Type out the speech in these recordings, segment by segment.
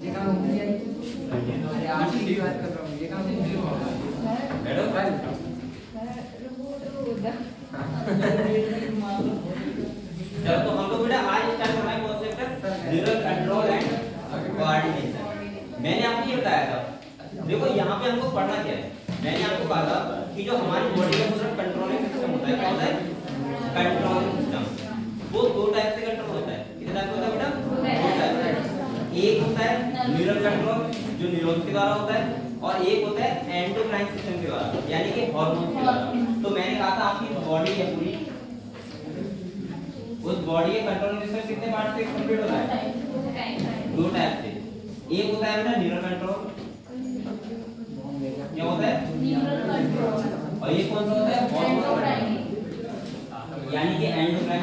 चलो तो हम लोग बेटा आज स्टार्ट करना है concept neural control and coordination मैंने आपको ये बताया था देखो यहाँ पे हमको पढ़ना क्या है मैंने आपको कहा था कि जो हमारी बॉडी का पूरा सिस्टम होता है क्या होता है कंट्रोलिंग सिस्टम वो दो टाइप से कंट्रोल होता है कितने टाइप होता है बेटा दो टाइप एक होता है न्यूरल कंट्रोल जो न्यूरॉन्स के द्वारा होता है और एक होता है एंडोक्राइन सिस्टम के द्वारा यानी कि हार्मोन्स के द्वारा। तो मैंने कहा था आपकी बॉडी है पूरी। उस बॉडी के कंट्रोल सिस्टम कितने पार्ट से कंप्लीट होता है? दो टाइप से एक होता है बेटा न्यूरल कंट्रोल क्या होता है? और ये कौन सा होता है? हार्मोन यानी कि एंडोक्राइन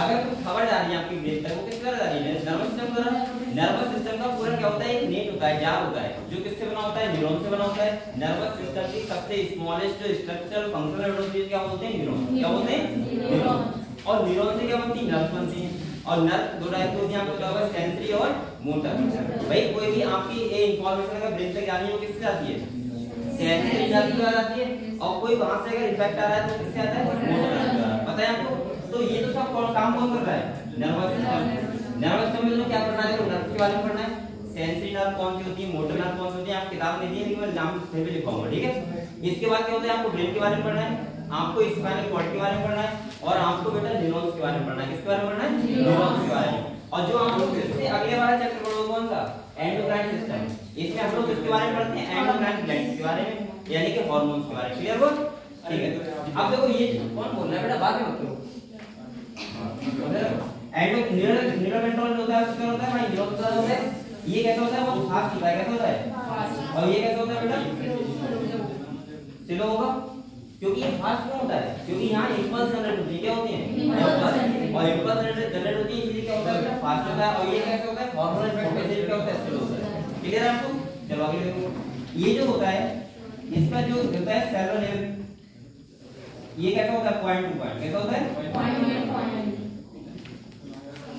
अगर कुछ खबर जा रही है आपकी ब्रेन तक वो किस तरह जा रही है? नर्वस सिस्टम द्वारा नर्वस सिस्टम का पूरा क्या होता है? एक नेट होता है जाल होता है जो किससे बना होता है? न्यूरॉन से बना होता है। नर्वस सिस्टम की सबसे स्मॉलेस्ट स्ट्रक्चर फंक्शनल यूनिट क्या बोलते हैं? न्यूरॉन। क्या बोलते हैं? न्यूरॉन। और न्यूरॉन से क्या बनती है? नर्व बनती है। और नर्व दो टाइप के होते हैं आपको क्या होगा? सेंसरी और मोटर भाई कोई भी आपकी ये इंफॉर्मेशन अगर ब्रेन तक जानी है किससे जाती है? सेंसरी नर्व द्वारा आती है? और कोई वहाँ से अगर इफ़ेक्ट आ रहा है तो किससे आता है? मोटर द्वारा पता है आपको? तो ये तो सब काम कौन कर रहा है? नर्वस सिस्टम नर्वस सिस्टम में तो क्या पढ़ना है? नर्व के बारे में पढ़ना है। सेंसरी नर्व कौन सी होती है? मोटर नर्व कौन सी होती है? आप किताब में दी है लेकिन मैं नाम फिर भी लिखवाऊँगा ठीक है? इसके बाद क्या होता है? आपको ब्रेन के बारे में पढ़ना है, आपको स्पाइनल कॉर्ड के बारे में पढ़ना है, और आपको बेटा न्यूरॉन्स के बारे में पढ़ना है। किसके बारे में पढ़ना है? न्यूरॉन्स के बारे में। और जो हम लोग इससे अगले वाला चैप्टर पढ़ोगे कौन सा? एंडोक्राइन सिस्टम इसमें हम लोग किसके बारे में पढ़ते हैं? एंडोक्राइन ग्लैंड्स के बारे में, यानी कि हार्मोन्स के बारे में। क्लियर हुआ? ठीक है। अब देखो, ये कौन बोल रहा है? बेटा, बाद में एंडो न्यूरल न्यूरल कंट्रोल होता है उसका होता है भाई न्यूरल होता है ये कैसा होता है वो फास्ट होता है कैसा होता है? और ये कैसा होता है बेटा? स्लो होगा क्योंकि ये फास्ट क्यों होता है? क्योंकि यहाँ इंपल्स जनरेट होती है क्या होती है? और इंपल्स जनरेट होती है इसलिए क्या होता है फास्ट होता है और ये कैसे होता है? हार्मोनल रिस्पॉन्स इसलिए क्या होता है? स्लो होता है। क्लियर है आपको? चलो आगे देखो। ये जो होता है इसका जो होता है सेलुलर लेवल ये कैसा होता है? पॉइंट टू पॉइंट कैसा होता है?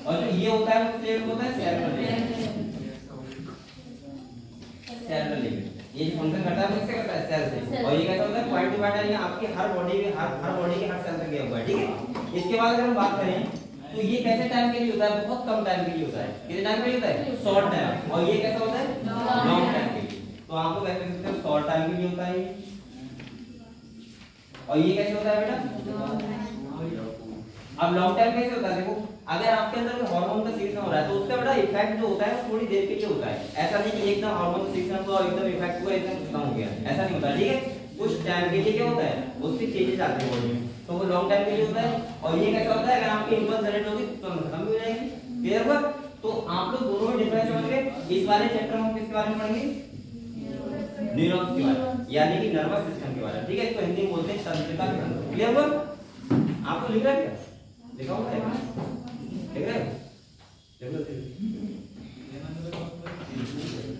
और जो ये होता है वो होता है लेवल सेलुलर लेवल ये जो फ़ंक्शन करता है वो किससे करता है सेल से। और ये कैसा होता है? पॉइंट टू पॉइंट ये आपकी हर बॉडी में हर हर बॉडी के हर सेल तक गया हुआ है ठीक है? इसके बाद अगर हम बात करें तो ये कैसे टाइम के लिए होता है? बहुत कम टाइम के लिए होता है। कितने टाइम के लिए होता है? शॉर्ट टाइम और ये कैसा होता है? लॉन्ग टाइम के लिए। तो आपको कैसे सकते हो शॉर्ट टाइम के लिए होता है और ये कैसे होता है बेटा? अब लॉन्ग टाइम कैसे होता है? देखो अगर आपके अंदर कोई हार्मोन का सिक्रेशन हो रहा है तो उसका बड़ा इफ़ेक्ट जो होता है, वो थोड़ी देर के लिए होता है। ऐसा नहीं कि एकदम हार्मोन सिक्रेशन हुआ और एकदम इफ़ेक्ट हुआ, एकदम खत्म हो गया। ऐसा नहीं होता, ठीक है? कुछ टाइम के लिए क्या होता है? उसकी चेंजेस आते हैं बॉडी में। तो वो लॉन्ग टाइम के लिए होता है और ये कैसा होता है? अगर आपकी इंपल्स जनरेट होगी तो खत्म भी हो जाएगी। क्लियर हुआ? तो आप लोग दोनों में डिफरेंस समझ इस वाले चैप्टर में किसके बारे में पढ़ेंगे? न्यूरॉन्स के बारे में, यानी कि नर्वस सिस्टम के बारे में। ठीक है? इसको हिंदी में बोलते हैं तंत्रिका अंदर। क्लियर हुआ? आपको लिख रहा है क्या? लिखा हुआ लिख रहे हो आगे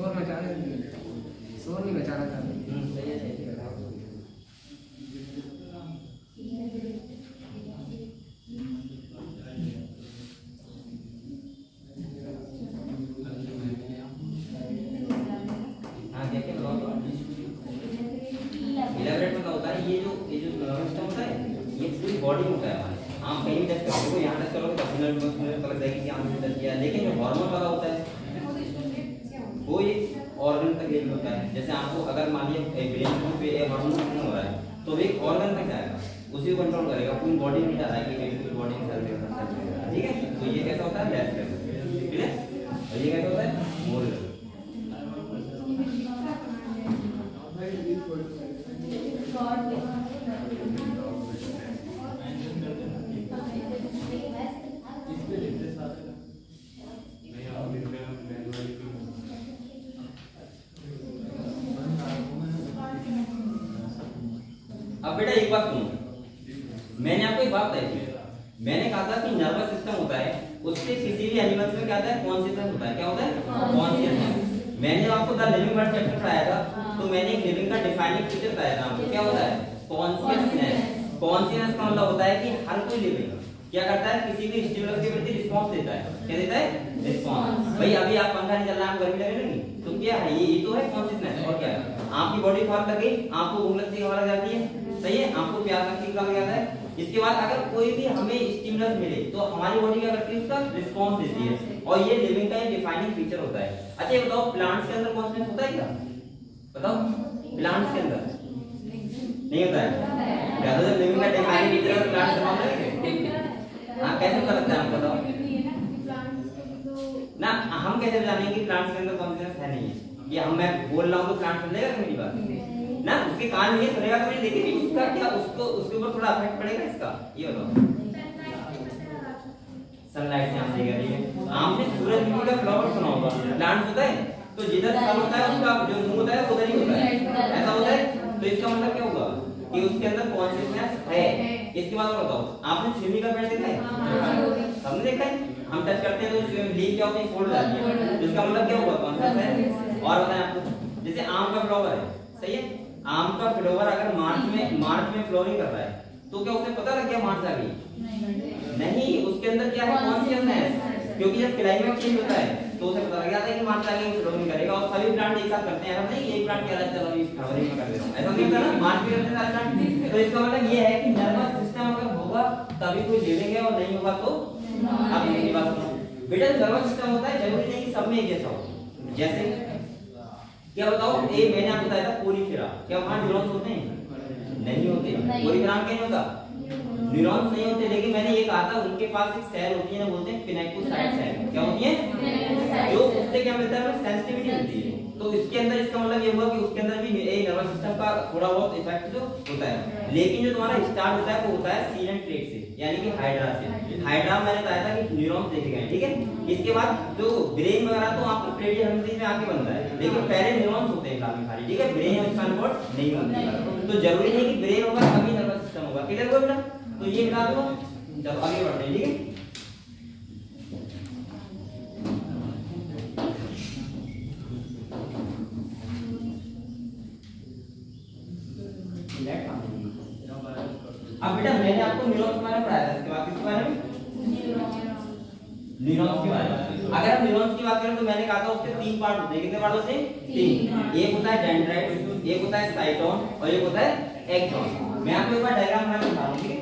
शोर मचा रहे शोर नहीं मचा रहा था। हम्म। हम कैसे जानेंगे कि प्लांट्स के अंदर कॉन्शियसनेस है नहीं? है ये हम मैं बोल रहा हूँ तो प्लांट सुनेगा मेरी बात। ना उसके कान में ये सुनेगा तो नहीं लेकिन उसका क्या उसको उसके ऊपर थोड़ा इफ़ेक्ट पड़ेगा इसका? ये बताओ। सनलाइट से आम देगा ठीक है? आपने सूरजमुखी का फ्लावर सुना होगा। प्लांट होता है तो जिधर सन होता है उसका जो मुँह होता है उधर ही होता है। ऐसा होता है? तो इसका मतलब क्या होगा? कि उसके अंदर कॉन्शियसनेस है। इसके बाद बताओ आपने छिमी का पेड़ देखा है। हमने देखा है। हम टच करते हैं तो लीफ क्या होती है? फोल्ड जाती है। इसका मतलब क्या होगा कॉन्शियस है। और बताएँ आपको। जैसे आम का फ्लावर है। सही है? आम का फ्लावर अगर मार्च में मार्च में फ्लोरिंग कर रहा है तो क्या उसे पता लग गया मार्च आ गई? नहीं। उसके अंदर क्या है? कॉन्शियसनेस क्योंकि जब क्लाइमेट चेंज होता है तो उसे पता लग जाता है कि मार्च आ गई फ्लोरिंग करेगा। और सभी प्लांट एक साथ करते हैं। ऐसा नहीं एक प्लांट के अलग चलो इस फरवरी में कर दे रहा हूँ। ऐसा नहीं होता ना? मार्च में करते सारे प्लांट तो इसका मतलब ये है कि नर्वस सिस्टम अगर होगा तभी कोई लिविंग है और नहीं होगा तो आप मेरी बात सुनो। बेटा नर्वस सिस्टम होता है ज़रूरी नहीं सब में एक जैसा हो। जैसे क्या बताओ ए मैंने आपको बताया था पोरीफेरा क्या वहाँ न्यूरॉन्स होते हैं? नहीं होते। पोरीफेरा में क्या होता? न्यूरॉन्स नहीं होते लेकिन मैंने ये कहा था उनके पास एक सेल होती है ना बोलते हैं पिनाइकोसाइट सेल क्या होती है? जो उससे क्या मिलता है? सेंसिटिविटी मिलती है। तो इसके अंदर इसका मतलब ये हुआ कि उसके अंदर भी एक नर्वस सिस्टम का थोड़ा बहुत इफ़ेक्ट जो होता है। लेकिन जो तुम्हारा स्टार्ट होता है वो होता है सीलन ट्रेट से यानी कि हाइड्रा से। हाइड्रा मैंने बताया था कि न्यूरॉन्स देखे गए ठीक है? इसके बाद जो ब्रेन वगैरह तो आपका प्रेडियल हेमिस्फीयर में आके बनता है। लेकिन पहले न्यूरॉन्स होते हैं काफ़ी सारे ठीक है? ब्रेन और स्पाइनल कॉर्ड नहीं है तो ज़रूरी नहीं कि ब्रेन होगा तभी नर्वस सिस्टम होगा। क्लियर हुआ बेटा? तो ये बता दो। चलो आगे बढ़ते हैं ठीक है? अब बेटा मैंने आपको न्यूरॉन्स के बारे में पढ़ाया था इसके बाद किसके बारे में? न्यूरॉन्स के बारे में। अगर हम न्यूरॉन्स की बात करें तो मैंने कहा था उसके तीन पार्ट होते हैं। कितने पार्ट होते हैं? तीन एक होता है डेंड्राइट एक होता है साइटोन और एक होता है एक्सॉन मैं आपको एक बार डायग्राम बना के बता ठीक है?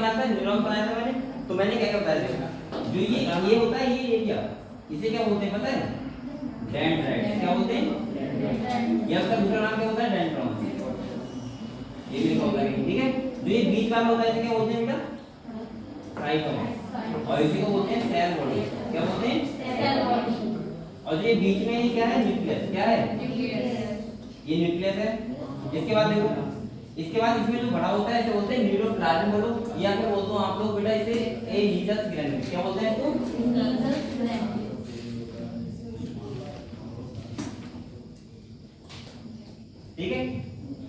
बनाया था न्यूरॉन बनाया था मैंने तो मैंने क्या क्या बताया जो ये ये होता है, ये एरिया इसे क्या बोलते हैं पता है डेंड्राइट्स क्या बोलते हैं या उसका दूसरा नाम क्या होता है डेंड्रॉन ये भी लिखा होता है ठीक है जो ये बीच वाला होता है इसे क्या बोलते हैं बेटा साइटोम और इसी को बोलते हैं सेल बॉडी क्या बोलते हैं और जो ये बीच में ये क्या है न्यूक्लियस क्या है ये न्यूक्लियस है इसके बाद देखो इसके बाद इसमें जो बड़ा होता है इसे बोलते हैं न्यूरोप्लाज्म बोलो या फिर बोल दो आप लोग बेटा इसे ए नीजस ग्रैन्युल क्या बोलते हैं इसको ठीक है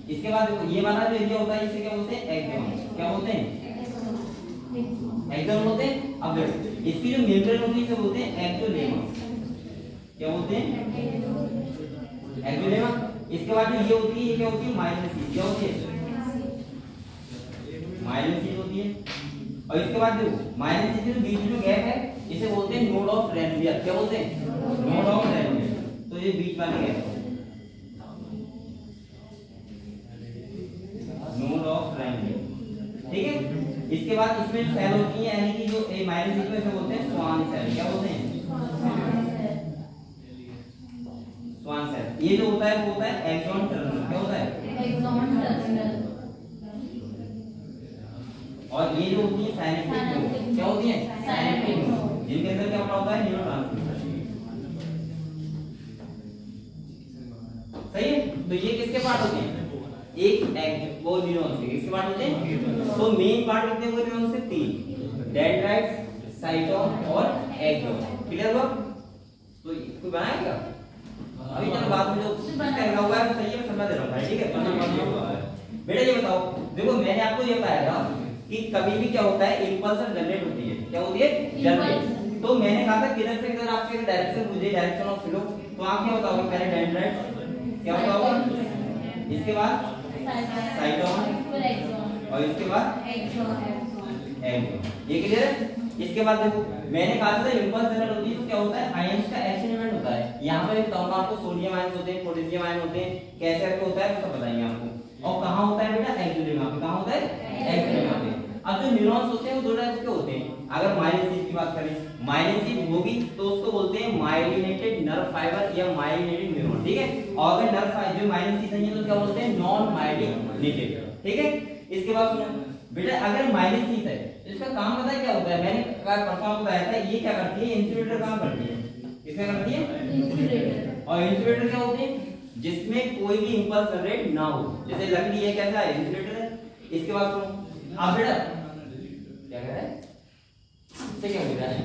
इसके बाद देखो ये वाला जो एरिया होता है इसे क्या बोलते हैं एक्सोन क्या बोलते हैं एक्सोन बोलते हैं अब देखो इसकी जो मेम्ब्रेन होती है इसे बोलते हैं एक्सोलेमा क्या बोलते हैं एक्सोलेमा इसके बाद जो ये होती है ये क्या होती है माइलोसिस क्या होती है माइलोसिस होती है और इसके बाद देखो माइलोसिस के बीच में जो गैप है इसे बोलते हैं नोड ऑफ़ रेनवियर क्या बोलते हैं नोड ऑफ़ रेनवियर तो ये बीच वाले गैप नोड ऑफ़ रेनवियर ठीक है इसके बाद इसमें जो सेल होती है यानी कि जो ए माइलोसिस को इसे बोलते हैं स्वान सेल क्या बोलते हैं स्वान सेल ये जो होता है वो होता है एक्सॉन टर्मिनल क्या होता है और ये जो होती है साइनेप्टिक नोड क्या होती है साइनेप्टिक नोड जिनके अंदर क्या पड़ा होता है न्यूरोट्रांसमीटर सही है तो ये किसके पार्ट होते हैं? एक एग वो न्यूरॉन से किसके पार्ट होते हैं? तो मेन पार्ट कितने हुए न्यूरॉन से तीन। डेंड्राइट्स साइटोम और एक्सोन क्लियर हुआ? तो कोई क्या अभी चलो बाद में जो इसका लगा हुआ है वो सही है मैं समझा दे रहा हूँ भाई ठीक है? बेटा ये बताओ देखो मैंने आपको ये बताया था कि कभी भी क्या होता है इंपल्स जनरेट होती है। क्या होती है? जनरेट तो मैंने कहा था किधर से किधर आपसे डायरेक्शन पूछे डायरेक्शन ऑफ़ फ्लो तो आप क्या बताओगे? पहले डेंड्राइट क्या बताओगे इसके बाद? साइटोम और इसके बाद? ये क्लियर है? इसके बाद देखो मैंने कहा था इंपल्स जनरेट होती है तो क्या होता है? आयंस का एक्शन इवेंट होता है। यहाँ पर एक टर्म आपको सोडियम आयंस होते हैं पोटेशियम आयन होते हैं कैसे करके होता है वो सब बताएँगे आपको। और कहाँ होता है बेटा? एक्सोलेमा पे कहाँ होता है? एक्सोलेमा पे अब जो न्यूरॉन्स होते हैं वो दो टाइप के होते हैं। अगर माइलिन की बात करें माइलिन होगी तो उसको बोलते हैं माइलिनेटेड नर्व फाइबर या माइलिनेटेड न्यूरॉन ठीक है? और अगर नर्व फाइबर जो माइलिन नहीं है तो क्या बोलते हैं? नॉन माइलिनेटेड ठीक है? इसके बाद सुनो बेटा अगर माइलिन है इसका काम पता है क्या होता है? मैंने परफॉर्म बताया था ये क्या करती है? इंसुलेटर काम करती है। किसका करती है? और इंसुलेटर क्या होते हैं? जिसमें कोई भी इंपल्स जनरेट ना हो। जैसे लकड़ी है कैसा है? इंसुलेटर है। इसके बाद सुनो। आप बेटा क्या कह रहा है? इससे क्या बुझ रहा है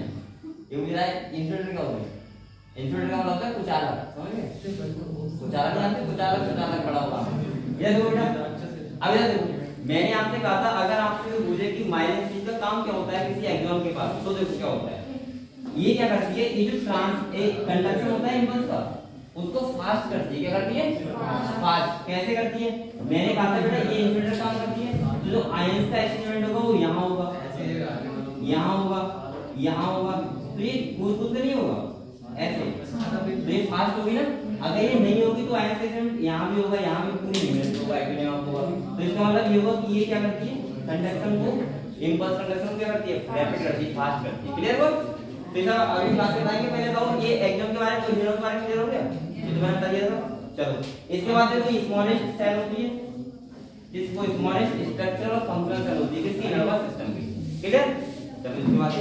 ये बुझ रहा है इंसुलेटर क्या होता है इंसुलेटर का मतलब होता है कुचालक समझ? गए कुचालक जानते कुचालक कुचालक बड़ा होगा ये देखो बेटा। अब ये देखो मैंने आपसे कहा था अगर आपसे पूछे कि माइलिन चीज़ का काम क्या होता है किसी एक्सॉन के पास तो देखो क्या होता है। ये क्या करती है ये जो ट्रांस एक कंडक्शन होता है इंपल्स का उसको फास्ट करती है। क्या करती है? फास्ट कैसे करती है? मैंने कहा था बेटा ये इंसुलेटर काम करती है। तो जो आयंस का एक्सपेरिमेंट होगा वो यहाँ होगा। यहाँ होगा। यहाँ होगा तो ये कूद कूद नहीं होगा? ऐसे। तो ये फास्ट होगी ना? अगर ये नहीं होगी तो का यहाँ भी होगा, यहाँ भी पूरी नहीं होगा तो इसका मतलब ये होगा कि ये क्या करती है? कंडक्शन को इंपल्स कंडक्शन क्या करती है? रैपिड करती है फास्ट करती है। क्लियर हुआ? तो इधर अभी क्लास में बताएँगे, पहले तो ये एग्ज़ाम के बारे में तो के बारे में क्लियर हो गया? ये तो बता दिया था। चलो, इसके बाद देखो स्मॉलेस्ट सेल होती है। जिसको स्मॉलेस्ट स्ट्रक्चर और फंक्शनल सेल होती है, किसकी? नर्वस सिस्टम की। क्लियर चलो, इसके बाद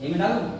එහෙම නේද?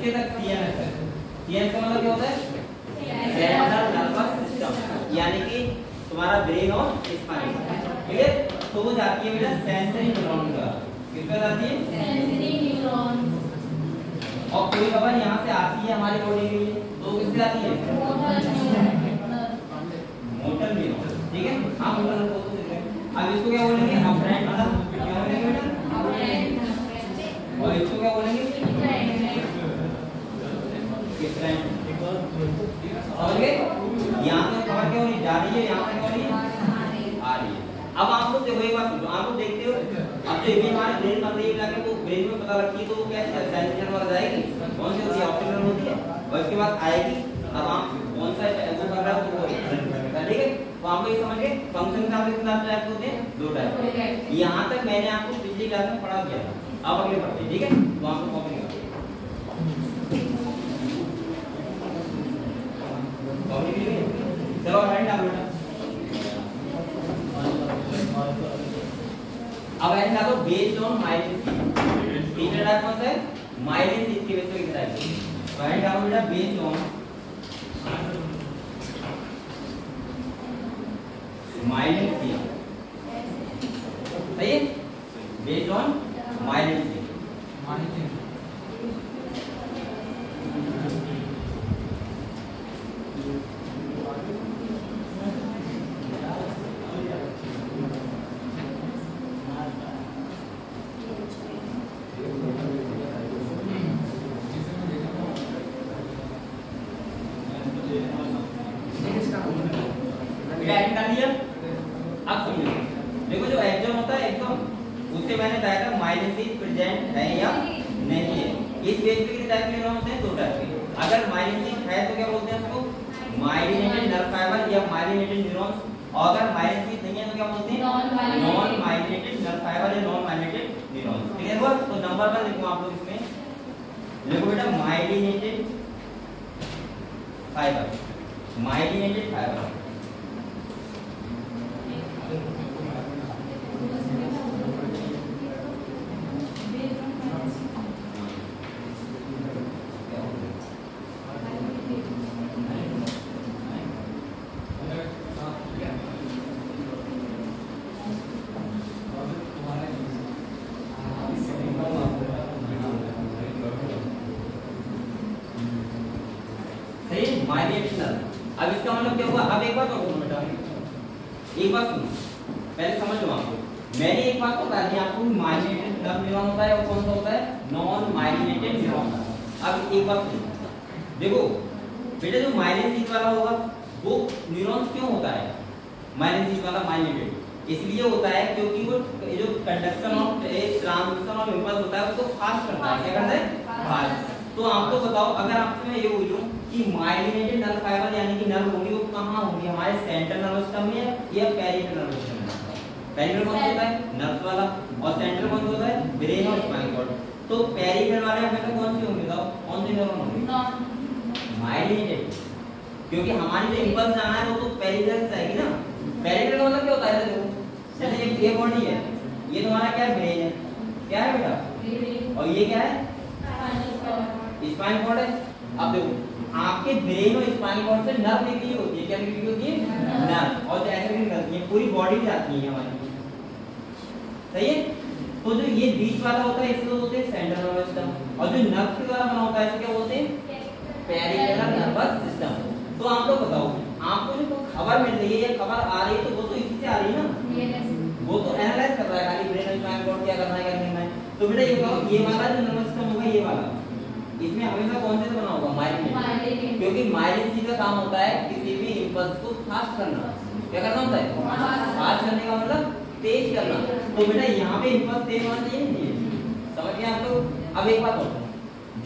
है किसके तक सीएनएस तक सीएनएस का मतलब क्या होता है सेंट्रल नर्वस सिस्टम यानी कि तुम्हारा ब्रेन और स्पाइन ठीक है तो वो जाती है बेटा सेंसरी न्यूरॉन का किस पे जाती है सेंसरी न्यूरॉन और कोई खबर यहाँ से आती है हमारी बॉडी के लिए तो किससे आती है मोटर न्यूरॉन ठीक है हाँ मोटर न्यूरॉन तो रहे हैं अब इसको क्या बोलेंगे अफ्रेंट मतलब क्या बोलेंगे बेटा और इसको क्या बोलेंगे यहाँ क्या हो रही जा रही है, यहाँ क्या हो रही है आ रही है। अब आप लोग देखो, एक बात आप लोग देखते हो? अब जो हमारे ब्रेन बन रही है ब्रेन में पता लगती है तो वो वगैरह जाएगी? कौन सी होती है? है और इसके बाद आएगी, अब आप कौन सा वो कर। रहा ठीक है? तो ये समझ गए? फ़ंक्शन कितने टाइप होते हैं, दो टाइप यहाँ तक मैंने आपको पिछली क्लास में पढ़ा दिया। अब अगले पढ़ते ठीक है? तो आप लोग कॉपी करो कॉपी के लिए चलो राइट डालो बेटा अब ऐसे डालो बेस्ड ऑन माइलिन सीट तीसरा टाइप कौन सा है माइलिन सीट के बेस पे कितना है पॉइंट आओ बेटा बेस्ड ऑन माइलेज सीट सही है बेस्ड ऑन माइलेज सीट बेटा ऐड कर लिया अब सुनिए देखो जो एक्सॉन होता है एक्सॉन उससे मैंने बताया था माइलिन प्रेजेंट है या नहीं है इस बेस पे कितने टाइप के न्यूरॉन होते हैं दो टाइप के अगर माइलिन है तो क्या बोलते हैं उसको माइलिनेटेड नर्व फाइबर या माइलिनेटेड न्यूरॉन्स और अगर माइलिन नहीं है तो क्या बोलते हैं नॉन माइलिनेटेड नर्व फाइबर या नॉन माइलिनेटेड न्यूरॉन्स क्लियर हुआ तो नंबर पर लिखो आप लोग इसमें लिखो बेटा माइलिनेटेड फाइबर। माइलिनेटेड फाइबर सही है माइग्रेशन नर्व अब इसका मतलब क्या हुआ अब एक बात और सुनो बेटा एक बात सुनो पहले समझ लो आपको मैंने एक बात बता दी आपको माइग्रेटेड नर्व न्यूरॉन होता है और कौन सा होता है नॉन माइग्रेटेड न्यूरॉन अब एक बात सुनो देखो बेटा जो माइग्रेट वाला होगा वो न्यूरॉन्स क्यों होता है माइग्रेट वाला माइग्रेटेड इसलिए होता है क्योंकि वो जो conduction of transmission of impulse होता है उसको फास्ट करता है क्या करता है फास्ट तो आप लोग बताओ अगर आपसे मैं ये बोलूँ कि माइलिनेटेड नर्व फाइबर यानी कि नर्व होंगी वो कहाँ होंगी हमारे सेंट्रल नर्वस सिस्टम में या पेरिफेरल नर्वस सिस्टम में पेरिफेरल कौन सा होता है नर्व वाला और सेंट्रल कौन सा होता है ब्रेन और स्पाइनल कॉर्ड तो पेरिफेरल वाले हमें कौन सी होंगी बताओ कौन सी न्यूरॉन होंगी माइलिनेटेड क्योंकि हमारी जो इंपल्स जाना है वो तो पेरिफेरल से आएगी ना। पेरिफेरल का मतलब क्या होता है देखो जैसे ये ये बॉडी है। ये तुम्हारा क्या है? ब्रेन है। क्या है बेटा? और ये क्या है? स्पाइन कॉर्ड है। अब देखो आपके ब्रेन और स्पाइन कॉर्ड से नर्व निकली होती है। क्या निकली होती है? नर्व और जैसे भी निकलती है पूरी बॉडी जाती है हमारी। सही है? तो जो ये बीच वाला होता है इसे बोलते हैं सेंट्रल नर्वस सिस्टम और जो नर्व के द्वारा बना होता है इसे क्या बोलते हैं? पेरिफेरल नर्वस सिस्टम तो आप लोग बताओ खबर आ रही तो वो तो इसी से आ रही है ना। वो तो एनालाइज कर रहा है खाली ब्रेन स्पाइन कोड क्या करना है क्या नहीं करना है। तो बेटा ये बताओ ये वाला जो नर्वस सिस्टम होगा ये वाला। इसमें हमेशा कौन से बना होगा? माइलिन क्योंकि माइलिन सी का काम होता है किसी भी इंपल्स को फास्ट करना। क्या करना होता है? फास्ट करने का मतलब तेज करना। तो बेटा यहाँ पे इंपल्स तेज होना चाहिए समझ आप लोग अब एक बात और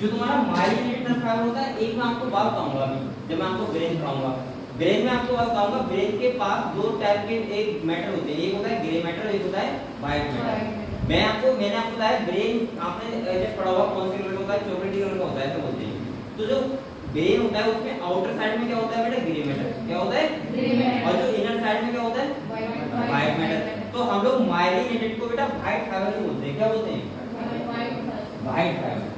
जो तुम्हारा फाइबर होता है एक मैं आपको बात बताऊँगा अभी जब मैं आपको ब्रेन कराऊँगा ब्रेन में आपको बताऊँगा ब्रेन के पास दो टाइप के एक मैटर होते हैं। एक होता है ग्रे मैटर एक होता है व्हाइट मैटर मैं आपको मैंने आपको बताया ब्रेन आपने जब पढ़ा हुआ कौन से कलर होता है? चॉकलेटी कलर का होता है ऐसा बोलते हैं। तो जो ब्रेन होता है उसमें आउटर साइड में क्या होता है बेटा? ग्रे मैटर क्या होता है? और जो इनर साइड में क्या होता है? व्हाइट मैटर तो हम लोग माइलिनेटेड को बेटा व्हाइट फाइबर बोलते हैं। क्या बोलते हैं? व्हाइट फाइबर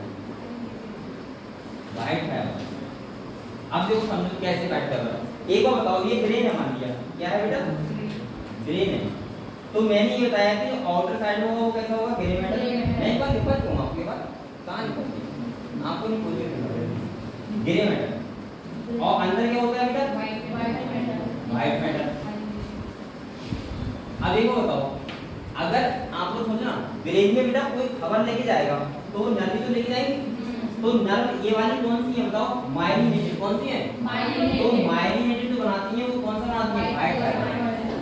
व्हाइट फाइबर अब देखो समझो कैसे व्हाइट फाइबर एक बार बताओ ये ग्रेन है मान लिया। क्या है बेटा? ग्रेन है तो मैंने ये बताया कि आउटर साइड में वो कैसा होगा? ग्रे मेटल मैं। एक बार लिखवा दूँगा आपके पास? कहाँ लिखूँगी आपको नहीं पूछ ग्रे मेटल और अंदर क्या होता है बेटा? व्हाइट मेटल अब एक बताओ अगर आप लोग सोचो ना ब्रेन में बेटा कोई खबर लेके जाएगा तो वो नर्व तो लेके जाएगी? तो नर्व ये वाली कौन सी है बताओ? माइलिनेटेड कौन सी है? तो माइलिनेटेड जो बनाती है वो कौन सा बनाती है? व्हाइट फाइबर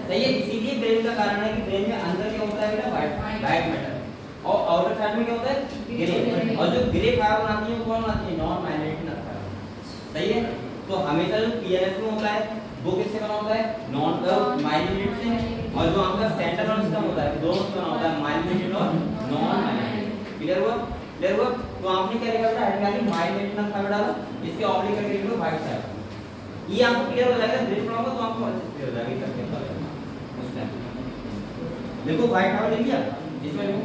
सही है इसीलिए ब्रेन का कारण है कि ब्रेन में अंदर क्या होता है बेटा? व्हाइट व्हाइट मैटर और आउटर साइड में क्या होता है? ग्रे और जो ग्रे फाइबर बनाती है वो कौन बनाती है? नॉन माइलिनेटेड नर्व फाइबर सही है? तो हमेशा जो पीएनएस में होता है वो किससे बना होता है? नॉन माइलिनेटेड से और जो आपका सेंट्रल नर्वस सिस्टम होता है दोनों से बना होता है माइलिनेटेड और नॉन माइलिनेटेड क्लियर हुआ? क्लियर हुआ तो आपने क्या लिखा बेटा हेड माइलिनेटेड नर्व फाइबर डाला। इसके ऑब्लिक करके लिखो व्हाइट फाइबर ये आपको क्लियर हो जाएगा। ब्रेन पढ़ाऊँगा तो आपको अच्छे क्लियर हो जाएगा। करके उस टाइम देखो व्हाइट फाइबर लिख लिया। इसमें लिखो।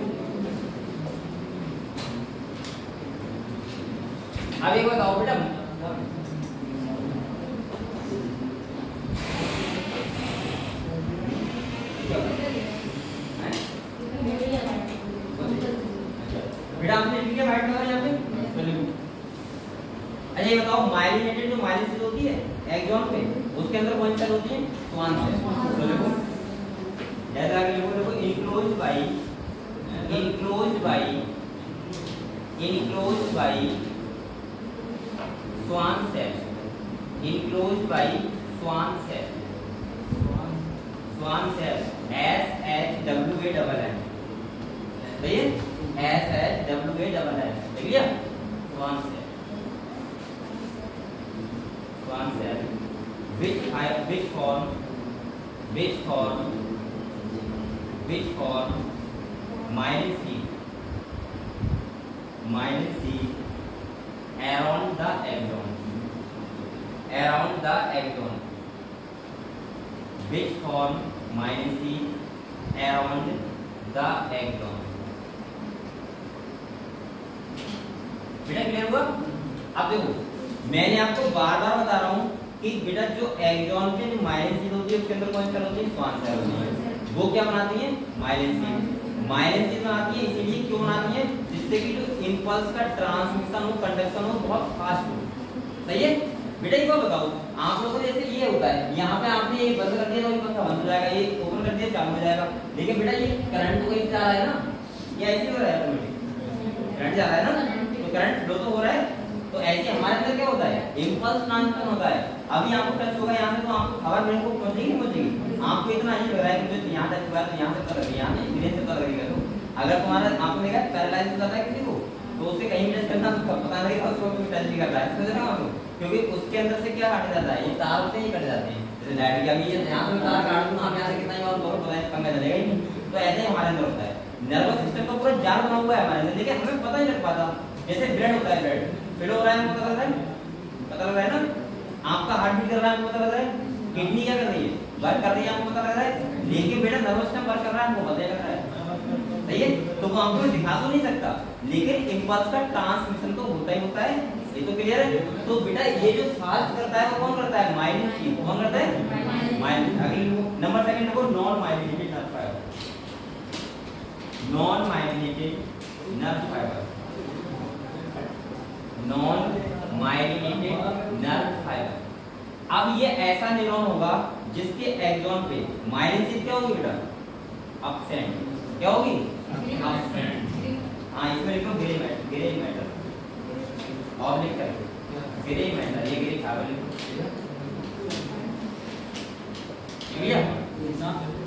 अब एक बताओ बेटा। बेटा आपने लिख लिया व्हाइट कलर यहाँ पे? चलिए अच्छा ये बताओ माइलिनेटेड जो माइलिन होती है एक्सॉन पे उसके अंदर कौन सी होती है? स्वान तो देखो जैसे आगे लिखो देखो enclosed by enclosed by enclosed by Schwann cell enclosed by Schwann cell Schwann cell S H W A double N सही है? एस है डब्ल्यू ए डबल है ठीक है? स्वांस है स्वांस है which I which form which form which form minus C minus C around the axon around the axon which form minus C around the axon हुआ? अब देखो, मैंने आपको बार बार बता रहा हूँ कि बेटा जो एक्सॉन के जो माइलिन सील होती है, उसके अंदर कौन सी होती है? वो क्या बनाती है? माइलिन सील माइलिन सील बनाती है, इसीलिए क्यों बनाती है? जिससे कि जो इंपल्स का ट्रांसमिशन हो कंडक्शन हो, बहुत फास्ट हो। सही है? बेटा, एक बात बताओ आप लोगों को जैसे ये होता है, यहाँ पे आपने ये बंद कर दिया तो ये पंखा बंद हो जाएगा, ये ओपन कर दिया, चालू हो जाएगा। लेकिन बेटा, ये करंट कहीं जा रहा है ना? ये ऐसे हो रहा है करंट जा रहा है ना? करंट फ्लो तो हो रहा है तो ऐसे हमारे अंदर क्या होता है? इंपल्स ट्रांसमिशन होता है। अभी आपको टच होगा यहाँ से तो आपको खबर मेरे को पहुंचेगी पहुंचेगी? आपको इतना ये लग रहा है कि मुझे यहाँ टच हुआ तो यहाँ से पता लगी यहाँ से ब्रेन से पता लगेगा तो। अगर तुम्हारा आपको देखा पैरालाइज हो जाता है किसी को तो उससे कहीं भी टच करना तो पता नहीं था उसको टच नहीं कर रहा है। समझ रहे हो क्योंकि उसके अंदर से क्या हट जाता है? ये तार होते ही कट जाते हैं। जैसे लाइट की अभी यहाँ से तार काट दूँ, आप यहाँ से कितना ही और पता है पंखा चलेगा ही नहीं। तो ऐसे ही हमारे अंदर होता है। नर्वस सिस्टम का पूरा जाल बना हुआ है हमारे अंदर। लेकिन हमें पता नहीं लग पाता जैसे ब्लड होता है ब्लड फ्लो हो रहा है पता लग रहा है? पता लग है ना? आपका हार्ट बीट कर रहा है पता लग रहा है? किडनी क्या कर रही है? वर्क कर रही है, आपको पता लग रहा है? लेकिन बेटा नर्वस सिस्टम वर्क कर रहा है, आपको पता लग रहा है। सही है? तो वो हमको दिखा तो नहीं सकता। लेकिन इम्पल्स का ट्रांसमिशन तो होता ही होता है। ये तो क्लियर है। तो बेटा ये जो फास्ट करता है, वो कौन करता है? माइलिन की कौन करता है? माइलिन अगले नंबर सेकंड देखो non myelinated nerve fibre non myelinated nerve fibre non myelinated nerve fibre अब ये ऐसा न्यूरॉन होगा जिसके एक्सॉन पे माइलिन से क्या होगी बेटा? अपसेंट क्या होगी? हाँ इसमें लिखो grey matter grey matter oblique करके ग्रे मैटर ये ग्रे फाइबर लिखो। भैया Memang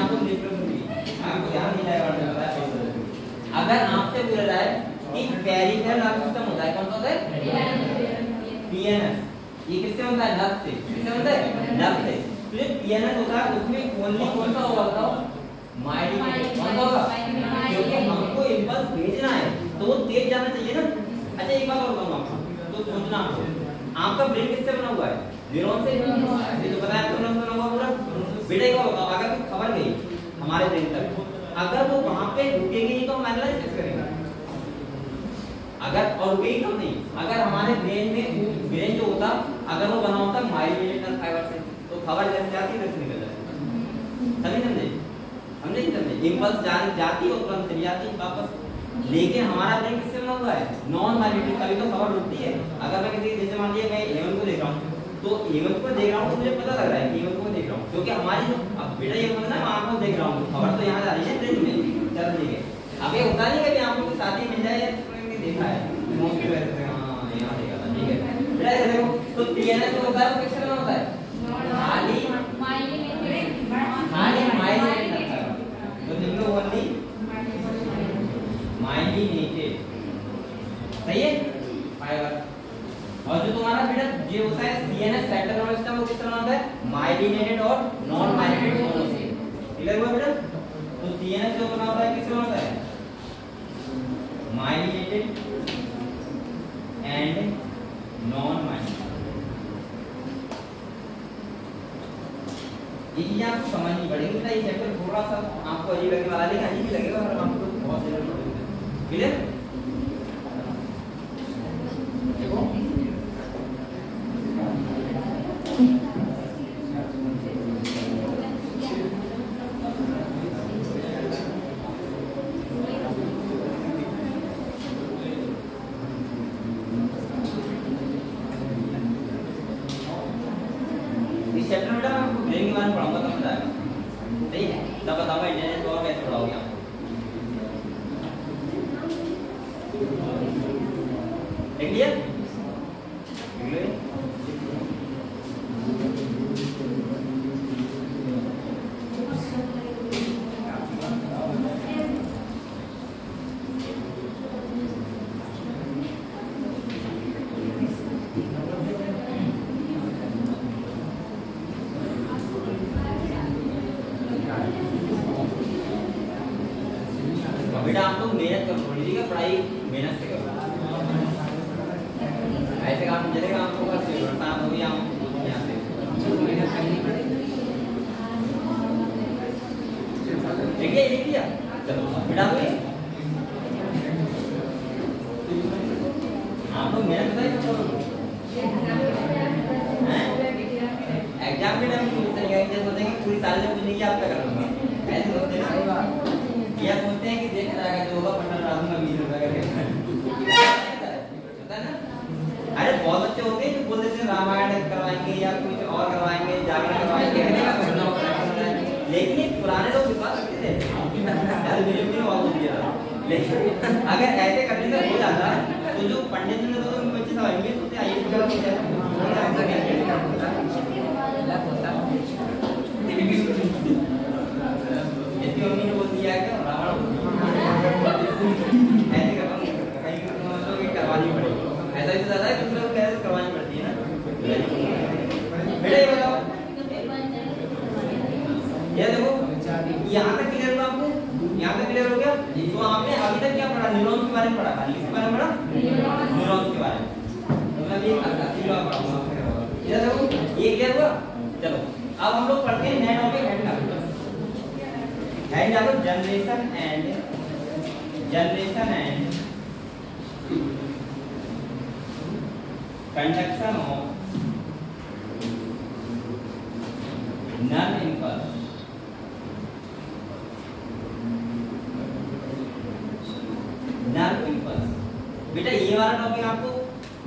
लिख लो भी आपको ध्यान नहीं पता है अगर आपसे रहा है कि पेरिफेरल नर्व सिस्टम होता है कौन सा होता है पीएनएस ये किससे होता है नर्व से किससे होता है नर्व से तो जो पीएनएस होता है उसमें ओनली कौन सा होगा बताओ माइलिनेटेड कौन सा होगा क्योंकि हमको इंपल्स भेजना है तो वो तेज जाना चाहिए ना अच्छा एक बात और कहूँगा आपको तो सोचना आपको आपका ब्रेन किससे बना हुआ है न्यूरॉन से ये तो बताया न्यूरॉन से बना हुआ पूरा बेटा होगा अगर कोई खबर गई हमारे ब्रेन तक, अगर वो वहाँ पे रुकेगी नहीं तो हम एनालाइज कैसे करेंगे? अगर, और रुकेगी तो नहीं, अगर हमारे ब्रेन में ब्रेन जो होता, अगर वो बना होता माइलिनेटेड फाइबर से तो खबर जैसे जाती वैसे निकल जाती। समझे समझे हमने नहीं? समझे इम्पल्स जान, जाती और तुरंत चली जाती वापस, लेकिन हमारा ब्रेन किससे बना हुआ है? नॉन माइलिनेटेड कभी तो खबर रुकती है। अगर मैं किसी जैसे मान लिया मैं हेमंत को देख रहा हूँ तो हेमंत को देख रहा हूँ तो मुझे पता लग रहा है कि हेमंत को देख रहा हूँ। क्योंकि हमारी जो अब बेटा ये मतलब ना आँखों देख रहा हूँ, खबर तो यहाँ जा रही है ब्रेन में चल रही है। अब ये होता नहीं है कि आँखों के साथ ही मिल जाए, या देखा है। हाँ यहाँ देखा ठीक है। बेटा देखो तो टीएनएस जो होता है वो किससे बना होता है? खाली। खाली माइलिनेटेड तो निम्न ओनली। माइलिनेटेड सही है? फाइबर। और जो तुम्हारा बेटा ये होता है सीएनएस सेंट्रल नर्वस सिस्टम वो किस तरह होता है? माइलिनेटेड और नॉन माइलिनेटेड दोनों से। क्लियर हुआ बेटा? तो सीएनएस जो बना होता है किस तरह होता है? माइलिनेटेड एंड नॉन माइलिनेटेड ये चीज़ें आपको समझनी पड़ेगी, बेटा ये चैप्टर थोड़ा सा आपको अजीब लगने वाला लेकिन अजीब लगेगा, और आपको बहुत ज़रूरत पड़ेगी। क्लियर देखो नन इम्पल्स बेटा, ये वाला टॉपिक आपको,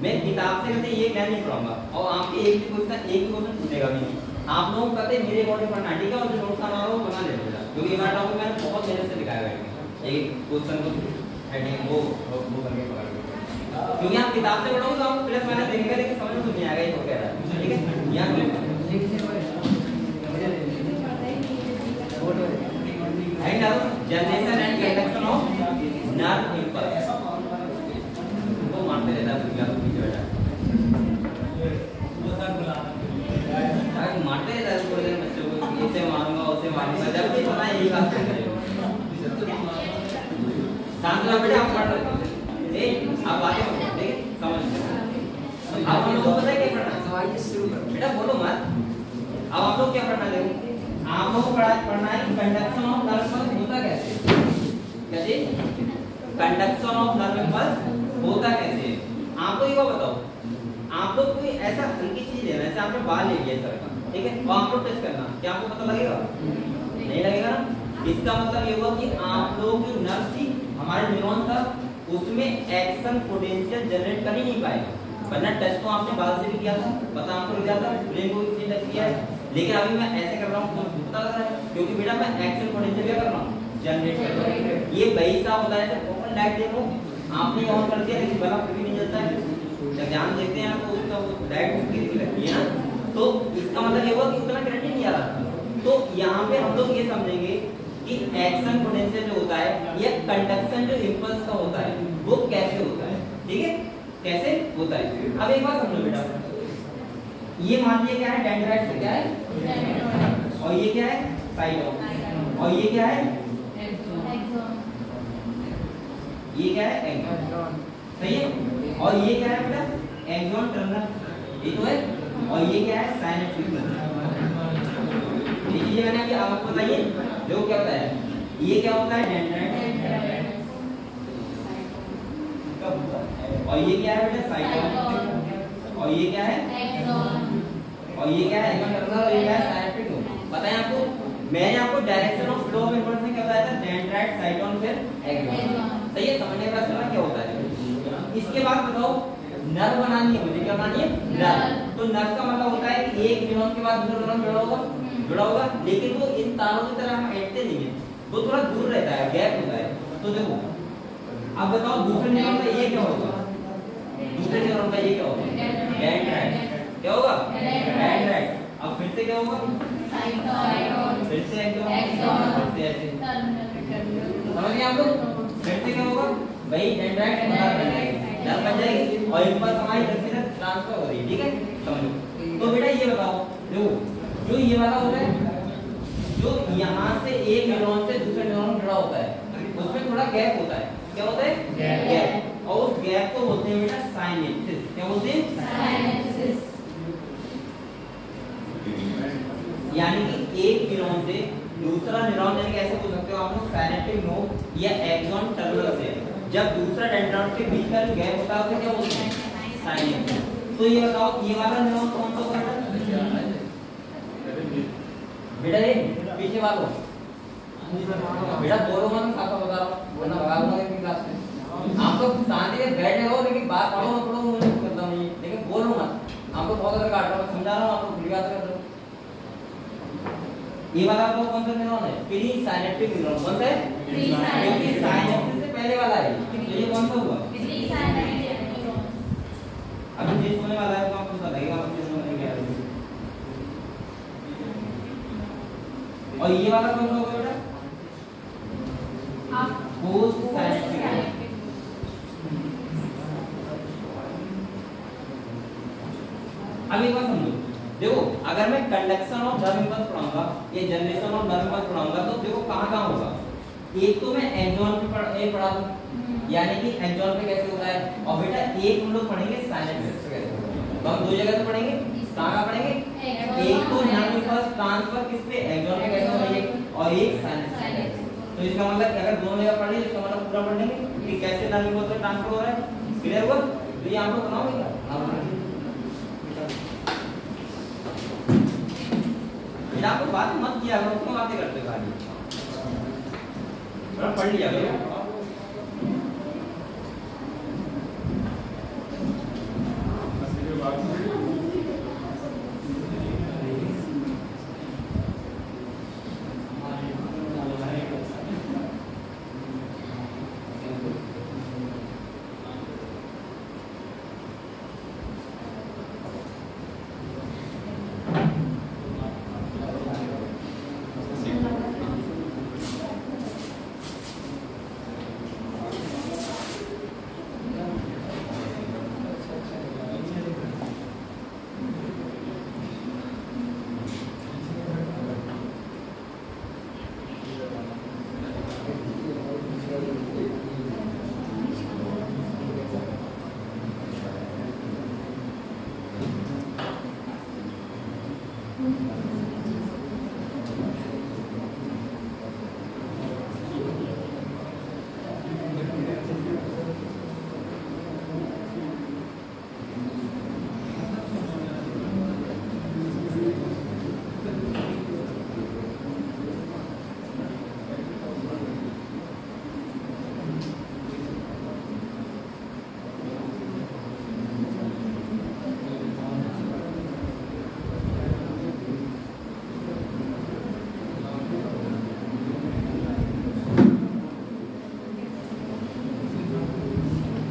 मैं किताब से कहते ये मैं नहीं पढ़ाऊँगा और आपके एक भी क्वेश्चन एक भी क्वेश्चन पूछेगा भी नहीं। आप लोग कहते मेरे अकॉर्डिंग पढ़ना ठीक है और जो नोट्स रहा हूँ बना ले बेटा। क्योंकि ये वाला टॉपिक मैंने बहुत मेहनत से लिखाया है। एक क्वेश्चन को हेडिंग वो वो करके पकड़ के क्योंकि आप किताब से पढ़ोगे तो आप प्लस माइनस देखेंगे लेकिन समझ में नहीं आएगा, ये तो कह रहा है। ठीक है? यहाँ पे। Generation and conduction of nerve impulse वो मानते रहता है दुनिया को पीछे बैठा अरे मारते रहता है थोड़ी देर बच्चों को इसे मारूँगा उसे मारूँगा जब भी पता है यही बात करेगा शांत बेटा आप पढ़ ए, आप बातें समझ आप हम लोगों को पता है क्या पढ़ना आइए शुरू करो। बेटा, बोलो मत। अब आप लोग क्या पढ़ना देखो आप लोग को पढ़ा पढ़ना है, कंडक्शन ऑफ़ नर्व पल्स होता कैसे? कैसे कंडक्शन ऑफ़ नर्व पल्स होता कैसे? आपको ये बताओ। आप लोग कोई ऐसा हल्की चीज़ लेना जैसे आपने बाल ले लिया सर का, ठीक है? और आप लोग टेस्ट करना। क्या आपको पता लगेगा? नहीं लगेगा इसका मतलब ये हुआ कि आप लोग जो नर्व थी हमारे न्यूरॉन था, उसमें एक्शन पोटेंशियल जनरेट कर ही नहीं पाएगा वरना टच तो आपने बाल से भी किया था, पता आपको लग जाता ब्रेन को भी टच किया है। लेकिन अभी मैं ऐसे कर रहा हूँ तो पता लग रहा है, क्योंकि बेटा मैं एक्शन पोटेंशियल क्या कर रहा हूँ? जनरेट कर रहा हूँ। ये वही सा होता है ओपन लाइट देखो, आपने ऑन कर दिया, लेकिन बल्ब फिर भी नहीं जलता है। जब ध्यान देखते हैं तो उसका वो लाइट उसकी लगती है ना तो इसका मतलब ये हुआ कि उतना करंट नहीं आ रहा। तो यहाँ पे हम लोग ये समझेंगे कि एक्शन पोटेंशियल जो होता है या कंडक्शन जो इंपल्स का होता है वो कैसे होता है? ठीक है? कैसे होता है? अब एक बात समझो बेटा। ये मान लिया क्या है? डेंड्राइट से क्या है? और ये क्या है? साइटोन और ये क्या है? ये क्या है? एक्सॉन सही है? और ये क्या है बेटा? एक्सॉन टर्मिनल ये तो है। और ये क्या है? साइनेप्टिक ये चीज़ें मैंने आपको बताइए। देखो क्या होता है? ये क्या होता है? और ये क्या है बेटा? साइटोन और ये क्या है? और ये क्या है? और ये क्या है साइनेप्टिक पता है आपको? मैंने आपको direction of flow of information क्या बताया था? डेंड्राइट साइटोन फिर एक्सॉन सही है? समझने का चलना क्या होता है? इसके बाद बताओ नर्व बनानी है, मुझे क्या बनानी है? नर्व तो नर्व का मतलब होता है कि एक न्यूरॉन के बाद दूसरा न्यूरॉन जुड़ा होगा। जुड़ा होगा, लेकिन वो इन तारों की तरह हम ऐंठते नहीं है। वो थोड़ा दूर रहता है, गैप होता है। तो देखो, अब बताओ, दूसरे न्यूरॉन का ये क्या होगा? दूसरे न्यूरॉन का ये क्या होगा? डेंड्राइट क्या होगा? डेंड्राइट अब फिर से क्या होगा? फिर से समझ गए आप लोग? फिर से क्या होगा? नर्व बन जाएगी नर्व बन जाएगी, और इम्पल्स हमारी धरती तक ट्रांसफ़र हो रही है, ठीक है? समझो। तो बेटा ये बताओ, देखो जो ये वाला होता है जो यहाँ से एक न्यूरॉन से दूसरे न्यूरॉन जुड़ा होता है उसमें थोड़ा गैप होता है। क्या बोलते हैं? गैप और उस गैप को बोलते हैं बेटा साइनेप्सिस क्या बोलते हैं? यानी कि एक न्यूरॉन से दूसरा न्यूरॉन यानी कि ऐसे बोल सकते हो आप लोग साइनेप्टिक नोड या एक्सॉन टर्मिनल से। जब दूसरा डेंड्रॉन के बीच का गैप होता है उसे क्या बोलते हैं? साइनेप्सिस तो ये बताओ ये वाला न्यूरॉन कौन सा होता है? बेटा ये पीछे वालों बेटा दोनों मन खाता बता रहा हूँ वरना भगा दूँगा क्लास में आप तो शांति से बैठे रहो लेकिन बात पढ़ो ना पढ़ो मुझे कुछ करता नहीं। है। लेकिन बोलो मत। आपको बहुत ज़्यादा काट रहा हूँ समझा रहा हूँ आपको भूल याद कर रहा। ये वाला तो कौन सा न्यूरॉन है? प्री साइनेप्टिक न्यूरॉन कौन सा है? क्योंकि साइनेप्सिस से पहले वाला है। तो ये कौन सा हुआ? अभी जिस होने वाला है तो आपको पता लगेगा आप जिस होने क्या है और ये वाला कौन सा होगा बेटा? अब एक बात समझो। देखो अगर मैं कंडक्शन ऑफ़ धर्म इम्पल्स पढ़ाऊँगा या जनरेशन ऑफ़ धर्म इम्पल्स पढ़ाऊँगा तो देखो कहाँ कहाँ होगा। एक तो मैं एंजॉन पे पढ़ ए पढ़ा दूँ। यानी कि एंजॉन पे कैसे होता है? और बेटा एक हम लोग पढ़ेंगे साइनेप्सिस पे कैसे होता है? तो हम दो जगह पे पढ़ेंगे। कहाँ पढ़ेंगे? एक तो धर्म इम्पल्स ट्रांसफ़र किस पे? एंजॉन पे। है और एक साइनेप्सिस तो इसका मतलब अगर दोनों जगह पढ़ लीजिए इसका मतलब पूरा पढ़ लेंगे कि कैसे धर्म बोलते ट्रांसफ़र हो रहा है। क्लियर हुआ? तो ये आप लोग बनाओगे क्या? बनाओगे बेटा आपको बात मत किया करो क्यों बातें करते खाली थोड़ा पढ़ लिया करो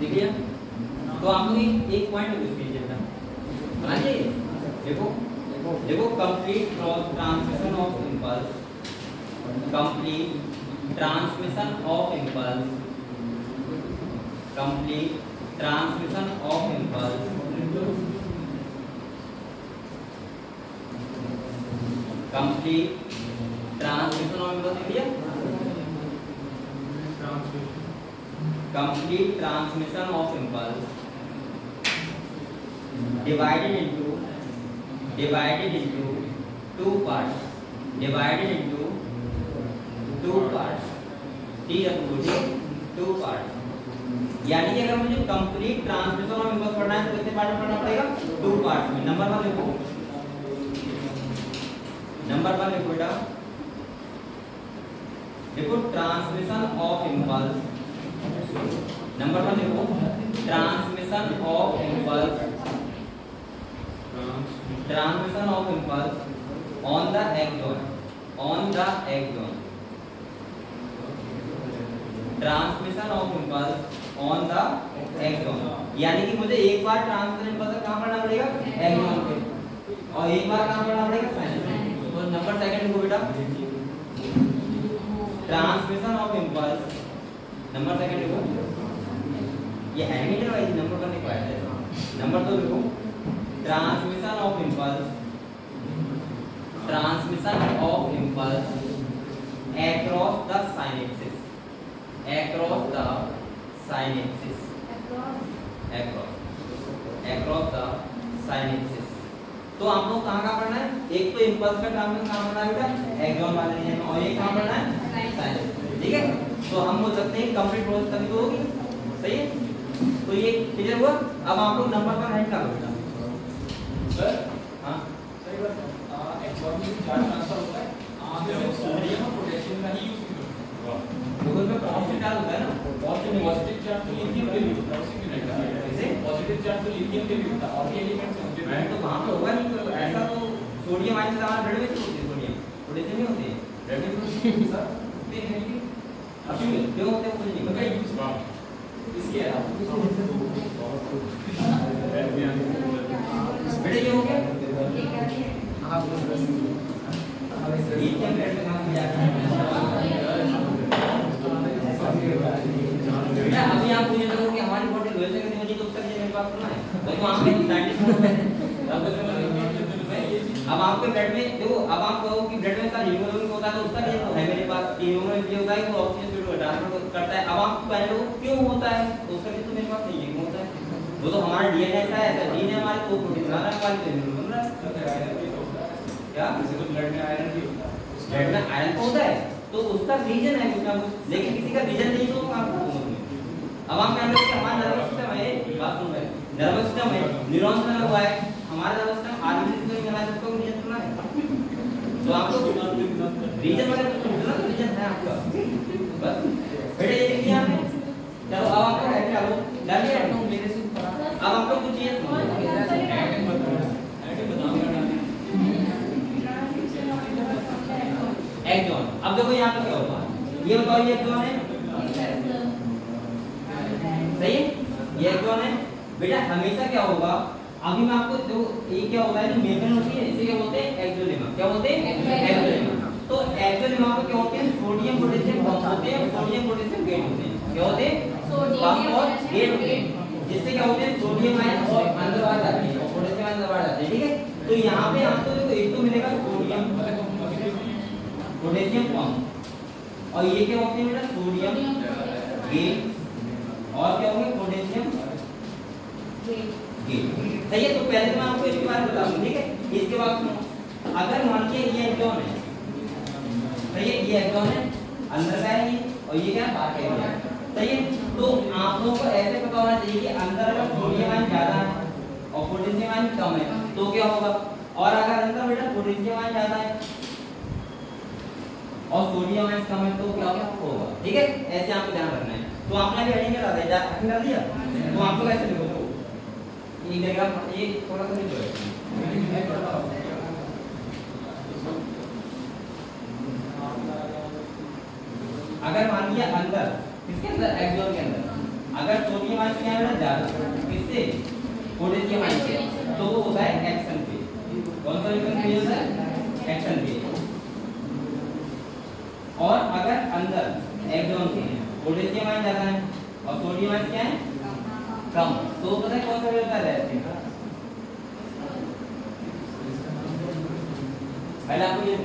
ठीक है तो आप लोग एक पॉइंट में कीजिए बेटा हाँ जी देखो देखो complete transmission of impulse complete transmission of impulse complete transmission of impulse complete transmission of impulse लिया complete transmission of impulse divided into divided into two parts. Divided into two parts. ठीक है बोलिए two parts. यानी कि अगर मुझे complete transmission of impulse पढ़ना है तो कितने पार्ट में पढ़ना पड़ेगा? टू पार्ट्स में। नंबर वन लिखो नंबर वन लिखो बेटा। देखो transmission of impulse number one देखो। Transmission of impulse transmission of impulse on the axon on the axon transmission of impulse on the axon यानी कि मुझे एक बार ट्रांसमिशन इम्पल्स कहाँ पढ़ना पड़ेगा? एक्सॉन पे। और एक बार कहाँ पढ़ना पड़ेगा? साइनस तो नंबर सेकंड लिखो बेटा? Transmission of impulse number second लिखो ये एडमिटर वाइज नंबर का नहीं पाया नंबर दो लिखो। Transmission of impulse transmission of impulse across the synapses. The synapses across. Across the sin axis तो आप लोग कहाँ कहाँ पढ़ना है? एक तो इंपल्स का काम में कहाँ पढ़ना है बेटा। एक्सॉन वाले में और एक कहाँ पढ़ना है? साइन ठीक है? तो हम बोल सकते हैं कंप्लीट प्रोसेस तभी तो होगी। सही है? तो ये क्लियर हुआ? अब आप लोग नंबर पर हेड कर बेटा। सर हाँ सही बात एक्सॉर्बिंग चार्ज ट्रांसफ़र होता है। आप जब सोडियम और पोटेशियम का ही यूज़ करते गूगल पे पॉजिटिव चार्ज होता है ना पॉजिटिव चार्ज तो लिथियम के लिए होता है उसी में रहता है पॉजिटिव चार्ज तो लिथियम के लिए होता है और ये एलिमेंट्स होते मैं तो वहाँ पे होगा नहीं तो ऐसा तो सोडियम आयन से हमारा ब्लड में होती है सोडियम पोटेशियम नहीं होती है। ब्लड में सर होती है अब क्यों क्यों होते हैं? मुझे नहीं पता इसके अलावा। बेटा ये हो गया हाँ बस लिथियम ब्लड में कहाँ जाता बेटा अभी आप मुझे देखो कि हमारी बॉडी लोहे से बनी तो उसका मेरे पास सुना है तो वहाँ पे साइंटिस्ट अब आपके ब्लड में देखो अब आप कहो कि ब्लड में सर हीमोग्लोबिन होता है तो उसका तो है मेरे पास हीमोग्लोबिन होता है। वो ऑक्सीजन को करता है अब आप पहले क्यों होता है उसका रीजन तो मेरे पास नहीं क्यों वो तो हमारा डीएनए ऐसा है ऐसा जीन है हमारे तो प्रोटीन बना रहा है हमारे तो हीमोग्लोबिन बन रहा है। क्या? जैसे तो ब्लड में आयरन भी होता है। ब्लड में आयरन तो होता है तो उसका रीजन है कुछ ना कुछ लेकिन किसी का रीजन नहीं तो काम है अब हम कह रहे हैं कि हमारा नर्वस सिस्टम है बात सुन रहे नर्वस सिस्टम है न्यूरॉन्स में हुआ है हमारा नर्वस सिस्टम आर्मी से नहीं है उसको रीजन सुना है। तो आपको रीजन वाले कुछ सुनना तो रीजन है आपका। बस। बेटे ये दिया आपने। चलो अब आपको है क्या लो? डाल दिया तो मेरे से। अब आपको कुछ चीज़ें सुनो एक्सॉन अब देखो यहाँ पे क्या होगा। ये बताओ ये एक्सॉन है? सही है? ये एक्सॉन है? बेटा हमेशा क्या होगा अभी मैं आपको जो ये क्या होता है जो मेम्ब्रेन होती है इसे क्या बोलते हैं? एक्सोलेमा क्या बोलते हैं? एक्सोलेमा तो एक्सोलेमा में क्या होते हैं? सोडियम पोटेशियम पंप होते हैं सोडियम पोटेशियम गेट होते हैं। क्या होते हैं? पंप और गेट होते हैं। जिससे क्या होते हैं सोडियम आयन और अंदर बाहर जाते हैं, और पोटेशियम आयन अंदर बाहर जाते हैं, ठीक है? तो यहाँ पे आपको देखो, एक तो मिलेगा सोडियम पोटेशियम पंप और ये क्या होते हैं बेटा? सोडियम गेट और क्या होंगे? पोटेशियम गेट सही है? तो पहले तो मैं आपको इसके बारे में बता ठीक है? इसके बाद अगर मान के ये एक्सॉन है, सही है? ये एक्सॉन है, अंदर का है ये, और ये क्या बाहर का एरिया सही है? तो आप लोगों को ऐसे पता होना चाहिए कि अंदर अगर सोडियम आयन ज़्यादा है और पोटेशियम आयन कम है। तो क्या होगा? और अगर अंदर बेटा पोटेशियम आयन ज़्यादा है और सोडियम आयन कम है तो क्या होगा? ठीक है? ऐसे आपको ध्यान रखना है। तो आपने अभी हेडिंग करा दिया कर दिया? तो आप लोग ऐसे लिखो देखो ये डायग्राम ये थोड़ा सा लिखो अगर मान लिया अंदर किसके अंदर एक्सोन के अंदर। अगर सोडियम आयन क्या है ज़्यादा किससे पोटेशियम आयन से। तो वो होता है एक्शन पे। कौन सा रिएक्शन पे होता है? एक्शन पे। और अगर अंदर एक्सोन के पोटेशियम आयन ज़्यादा है, और सोडियम आयन क्या है? कम तो पता है कौन सा होता है? रहते पहले आपको ये।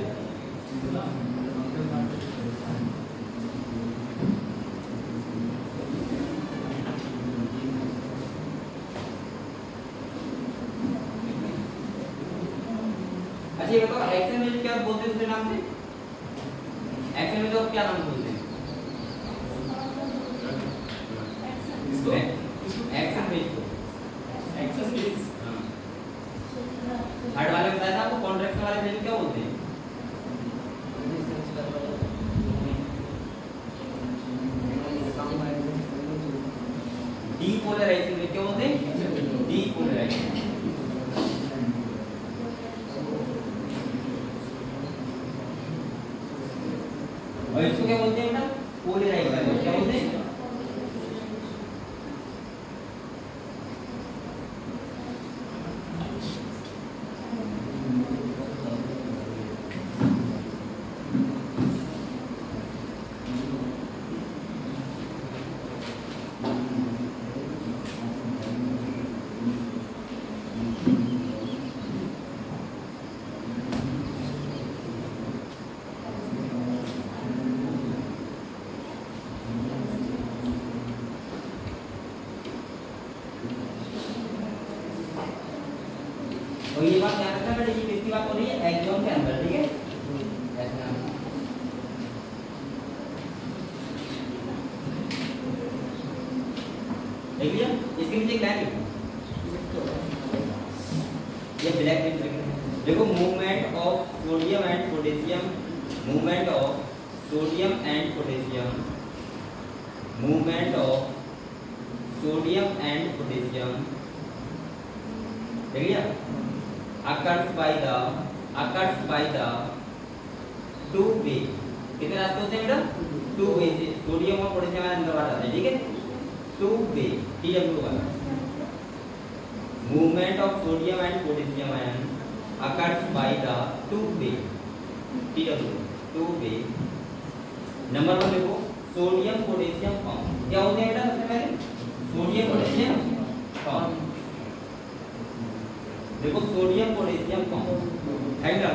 बात हो रही है एक्सोम के अंदर ठीक हम्म। है। देख लिया इसके नीचे ब्लैक ये तो ब्लैक देखो movement of sodium and potassium movement of sodium and potassium movement of sodium and potassium ठीक है occurs by the occurs by the two way कितने रास्ते होते हैं बेटा टू वे से सोडियम और पोटेशियम आयन अंदर बाहर आते हैं ठीक है टू वे टी डब्ल्यू वाला movement of sodium and potassium ion occurs by the two way T W two way number one देखो सोडियम पोटेशियम pump क्या होते हैं बेटा सबसे पहले सोडियम पोटेशियम pump देखो सोडियम पोटेशियम कौन? हैंडल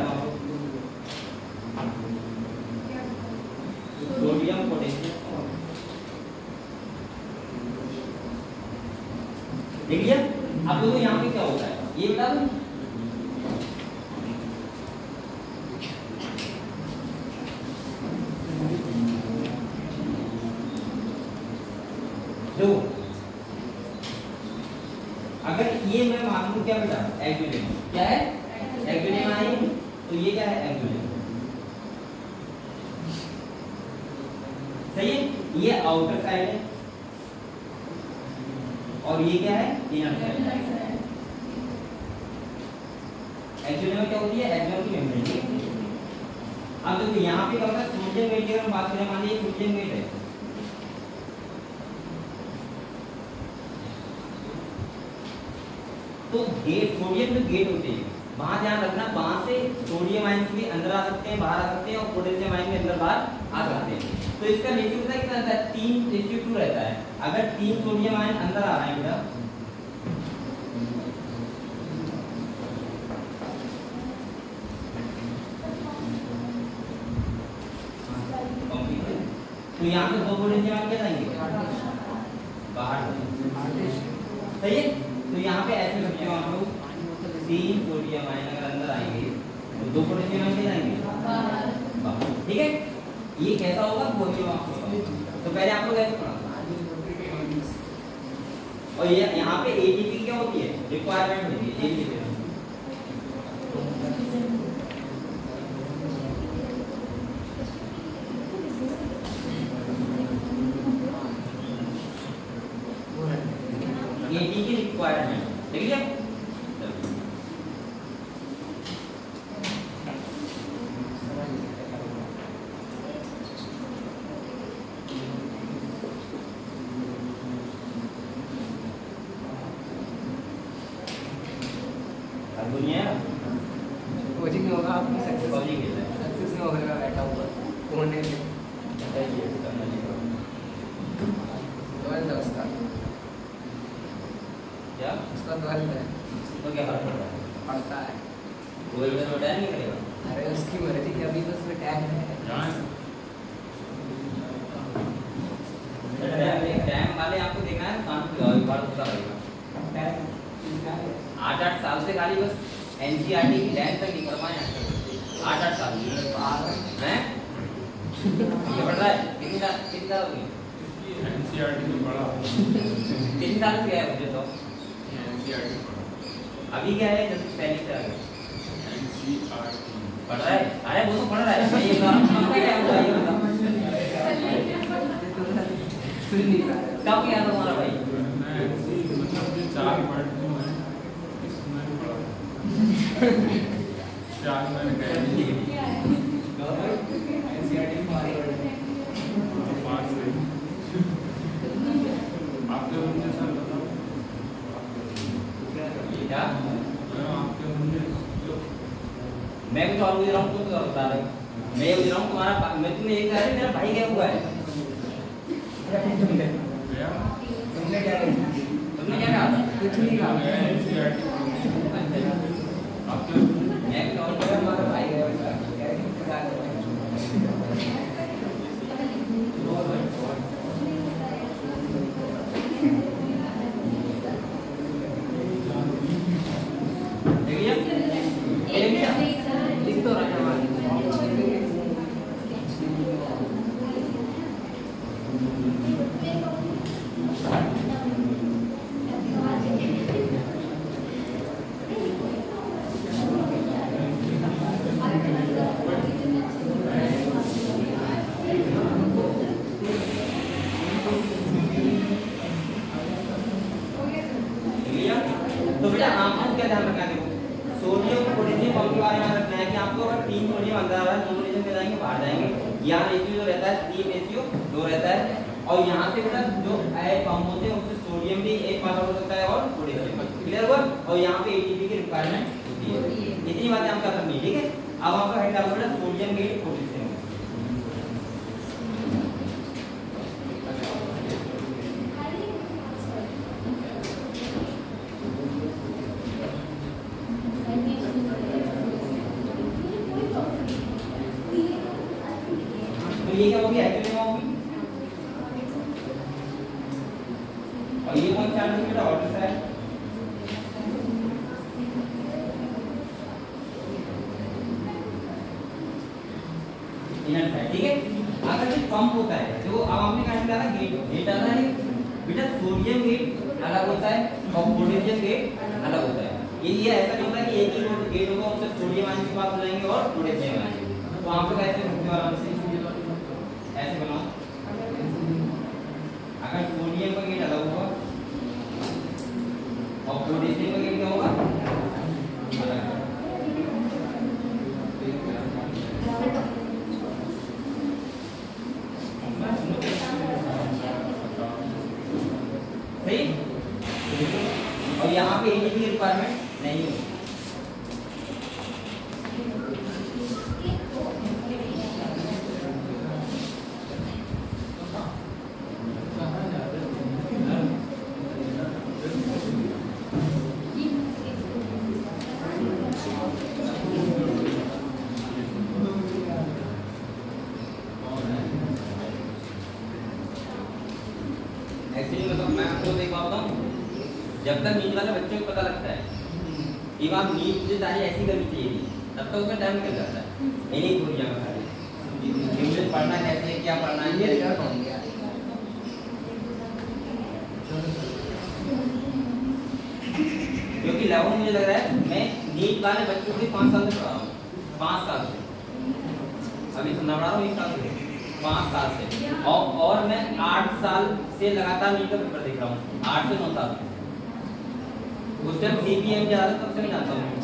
और ये यहाँ पे एजीपी क्या होती है? रिक्वायरमेंट होती है एजीपी नहीं मतलब मैं आपको देख पाता हूँ। जब तक नींद वाले बच्चों को पता लगता है कि वहाँ नींद जो चाहिए ऐसी करनी चाहिए तब तक उसमें टाइम निकल जाता है। यही दुनिया में खाली। पढ़ना कैसे है, क्या पढ़ना है, ये क्या पढ़ेंगे क्योंकि लगभग मुझे लग रहा है, मैं नीट वाले बच्चों से पाँच साल से पढ़ा हूँ। पाँच साल से। अभी तो सुनना पढ़ा रहा हूँ, एक साल से। पाँच साल से। और, और मैं आठ साल से लगातार नीट पेपर देख रहा हूँ। आठ से नौ साल। उस टाइम सी पी एम क्या था तब से मैं जानता हूँ।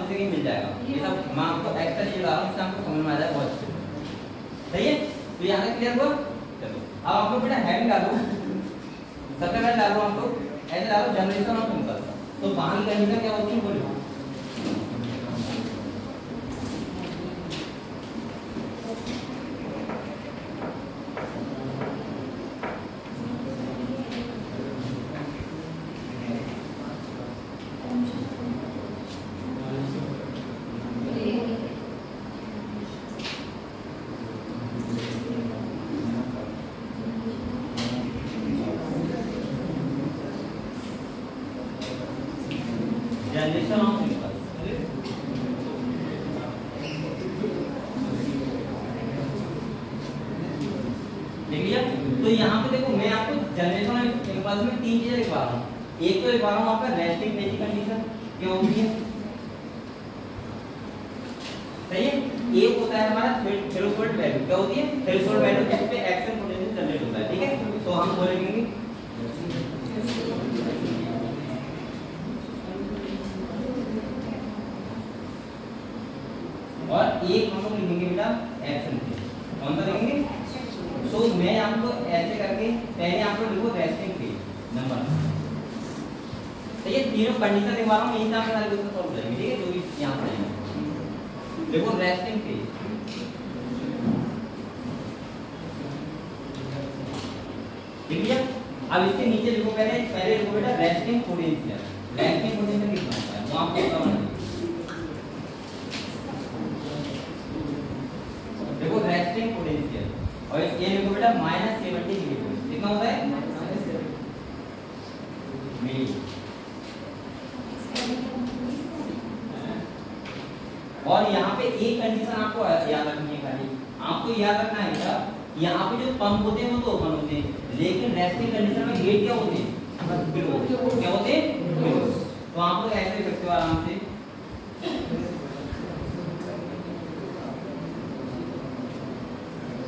आपको फ्री मिल जाएगा। ये सब मैं आपको एक्स्ट्रा नहीं बता रहा हूँ आपको समझ में आ जाए बहुत सही है? तो यहाँ तक क्लियर हुआ? चलो। अब आप लोग बेटा हैंड डालो सबसे पहले डालो आप लोग ऐसे डालो जनरेशन ऑफ़ इनकम तो बाँध करने का क्या होती है बोलो?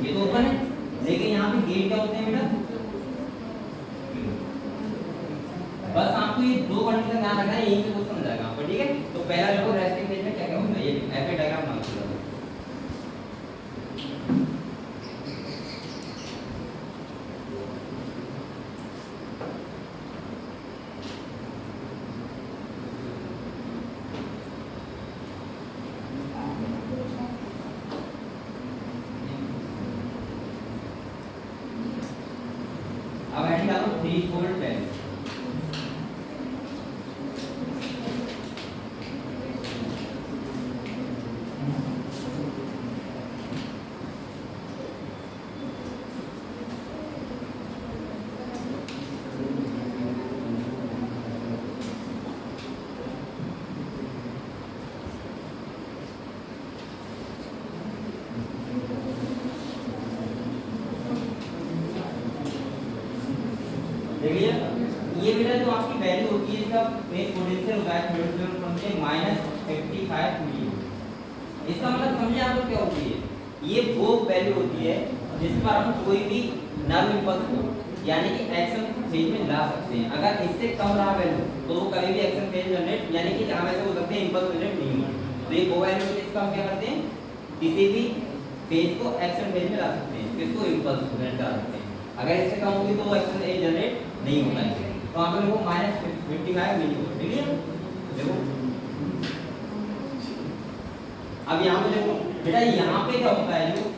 ये तो ओपन है। लेकिन यहाँ पे गेट क्या होते हैं बेटा? बस आपको ये दो कंडीशन ध्यान रखना है। एक स्टूडेंट का रखते हैं। अगर इससे कम होगी तो एक्सेल ए जनरेट नहीं होता है तो आप लोग को माइनस फिफ्टी फाइव मिली होगा ठीक है? देखो। अब यहाँ पे देखो, बेटा यहाँ पे क्या होता है? जो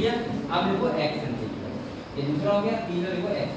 दिया आपने को एक्शन एम लिया ये दूसरा हो गया तीसरा देखो एक्स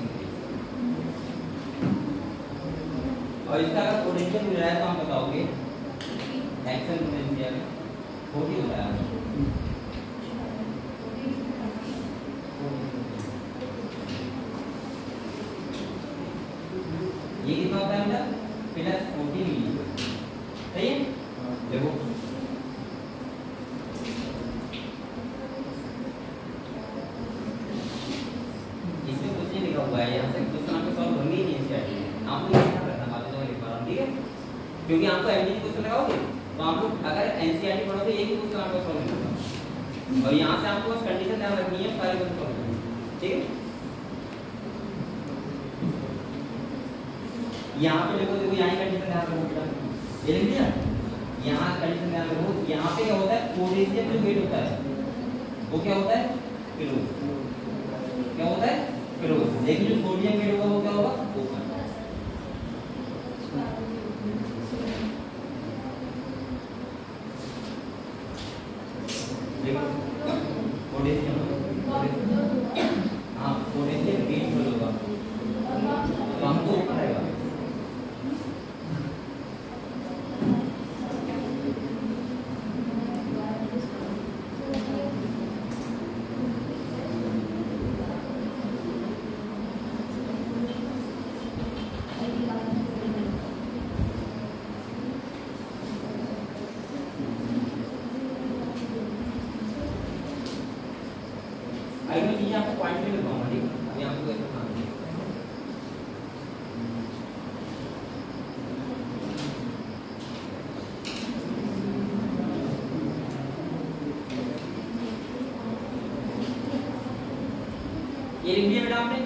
ये लिख दिया बेटा आपने?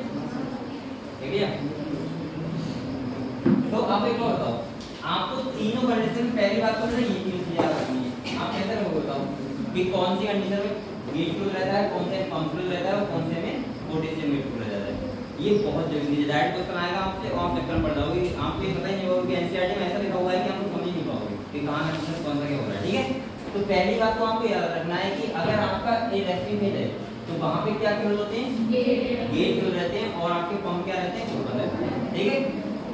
लिख दिया? तो अब एक और बताओ। आपको तीनों कंडीशन में पहली बात तो ये तीन चीज़ें याद रखनी है। आप कैसे रखोगे बताओ? कि कौन सी कंडीशन में हीट फ्लो रहता है, कौन से पंप फ्लो रहता है और कौन से में पोटेशियम हीट फ्लो रहता है। ये बहुत ज़रूरी है। डायरेक्ट क्वेश्चन आएगा आपसे और आप चक्कर पड़ जाओगे। आपको ये पता ही नहीं होगा कि एनसीईआरटी में ऐसा लिखा हुआ है कि आप लोग समझ नहीं पाओगे कि कहाँ कंडीशन कौन सा क्या हो रहा है। ठीक है? तो पहली बात तो आपको याद रखना है कि अगर आपका ए फ़ेज़ है तो वहाँ पे क्या फ्लो होते हैं? गेट फ्लो रहते हैं। और आपके पंप क्या रहते हैं? ओपन रहते हैं। ठीक है?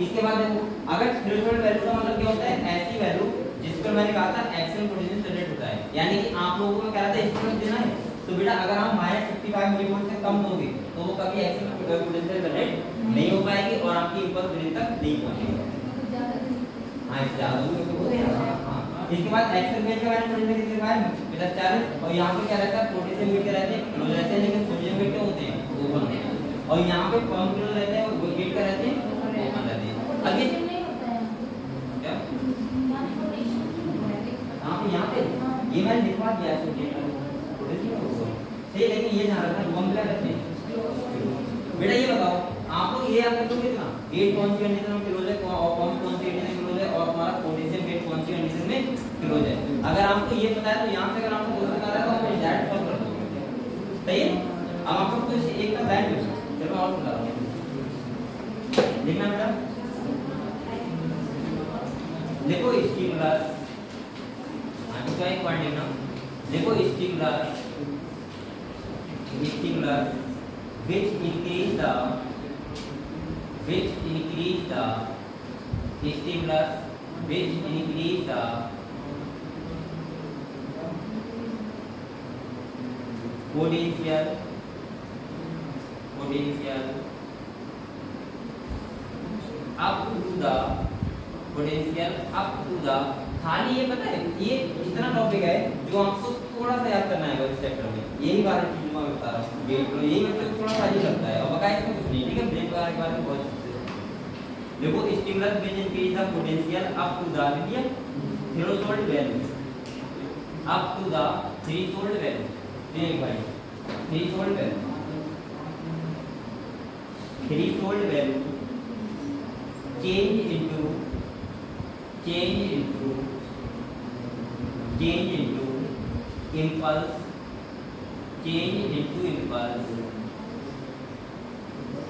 इसके बाद देखो अगर थ्रेशोल्ड वैल्यू का मतलब क्या होता है? ऐसी वैल्यू जिस पर मैंने कहा था एक्शन पोटेंशियल जनरेट होता है। यानी कि आप लोगों को क्या रहता है? स्टूडेंट देना है। तो बेटा अगर हम माइनस 55 मिलीवोल्ट से कम दोगे तो वो कभी एक्शन पोटेंशियल जनरेट नहीं हो पाएगी और आपकी इम्पल्स ग्रेड तक नहीं पहुंचेगी। हाँ इस ज़्यादा। होगी तो हो हाँ इसके बाद गेज के बारे में पढ़ने कितने बार प्लस 40 और यहाँ पे क्या रहता है? पोटेशियम गेट रहते हैं क्लोज रहते हैं, लेकिन सोडियम गेट क्या होते हैं ओपन होते हैं। और यहाँ पे क्लोज रहते हैं? वो गेट का रहते हैं ओपन रहते हैं। क्या? हाँ तो यहाँ पे ये मैंने लिखवा दिया है सही, लेकिन ये ध्यान रखना बम क्या करते हैं? बेटा ये बताओ, आप लोग ये याद रखोगे कितना? गेट कौन सी कंडीशन में क्लोज है, और कौन कौन सी कंडीशन में क्लोज है, और हमारा पोटेशियम गेट कौन सी कंडीशन में है अगर आपको ये पता है तो यहाँ से अगर आपको क्वेश्चन आ है तो आप डायरेक्ट सॉल्व कर दोगे सही है? अब आपको कुछ एक का बैंड चलो, और समझा रहा हूँ लिखना बेटा। देखो स्टिमुलस आपको एक पॉइंट लिखना देखो stimulus stimulus which increase the which increase the stimulus which increase the potential potential up to the potential up to the खाली ये पता है, ये इतना टॉपिक है, जो आपको थोड़ा सा याद करना है इस चैप्टर में, यही बारे में मैं बता रहा हूँ। लो यही मतलब थोड़ा सा अजीब लगता है। और बकाया इसमें कुछ नहीं, ठीक है? ब्रेक वगैरह के बारे में बहुत देखो stimulus which increase the potential up to the लिखिए threshold value up to the threshold value ये एक भाई threshold value threshold value change into change into change into impulse change into impulse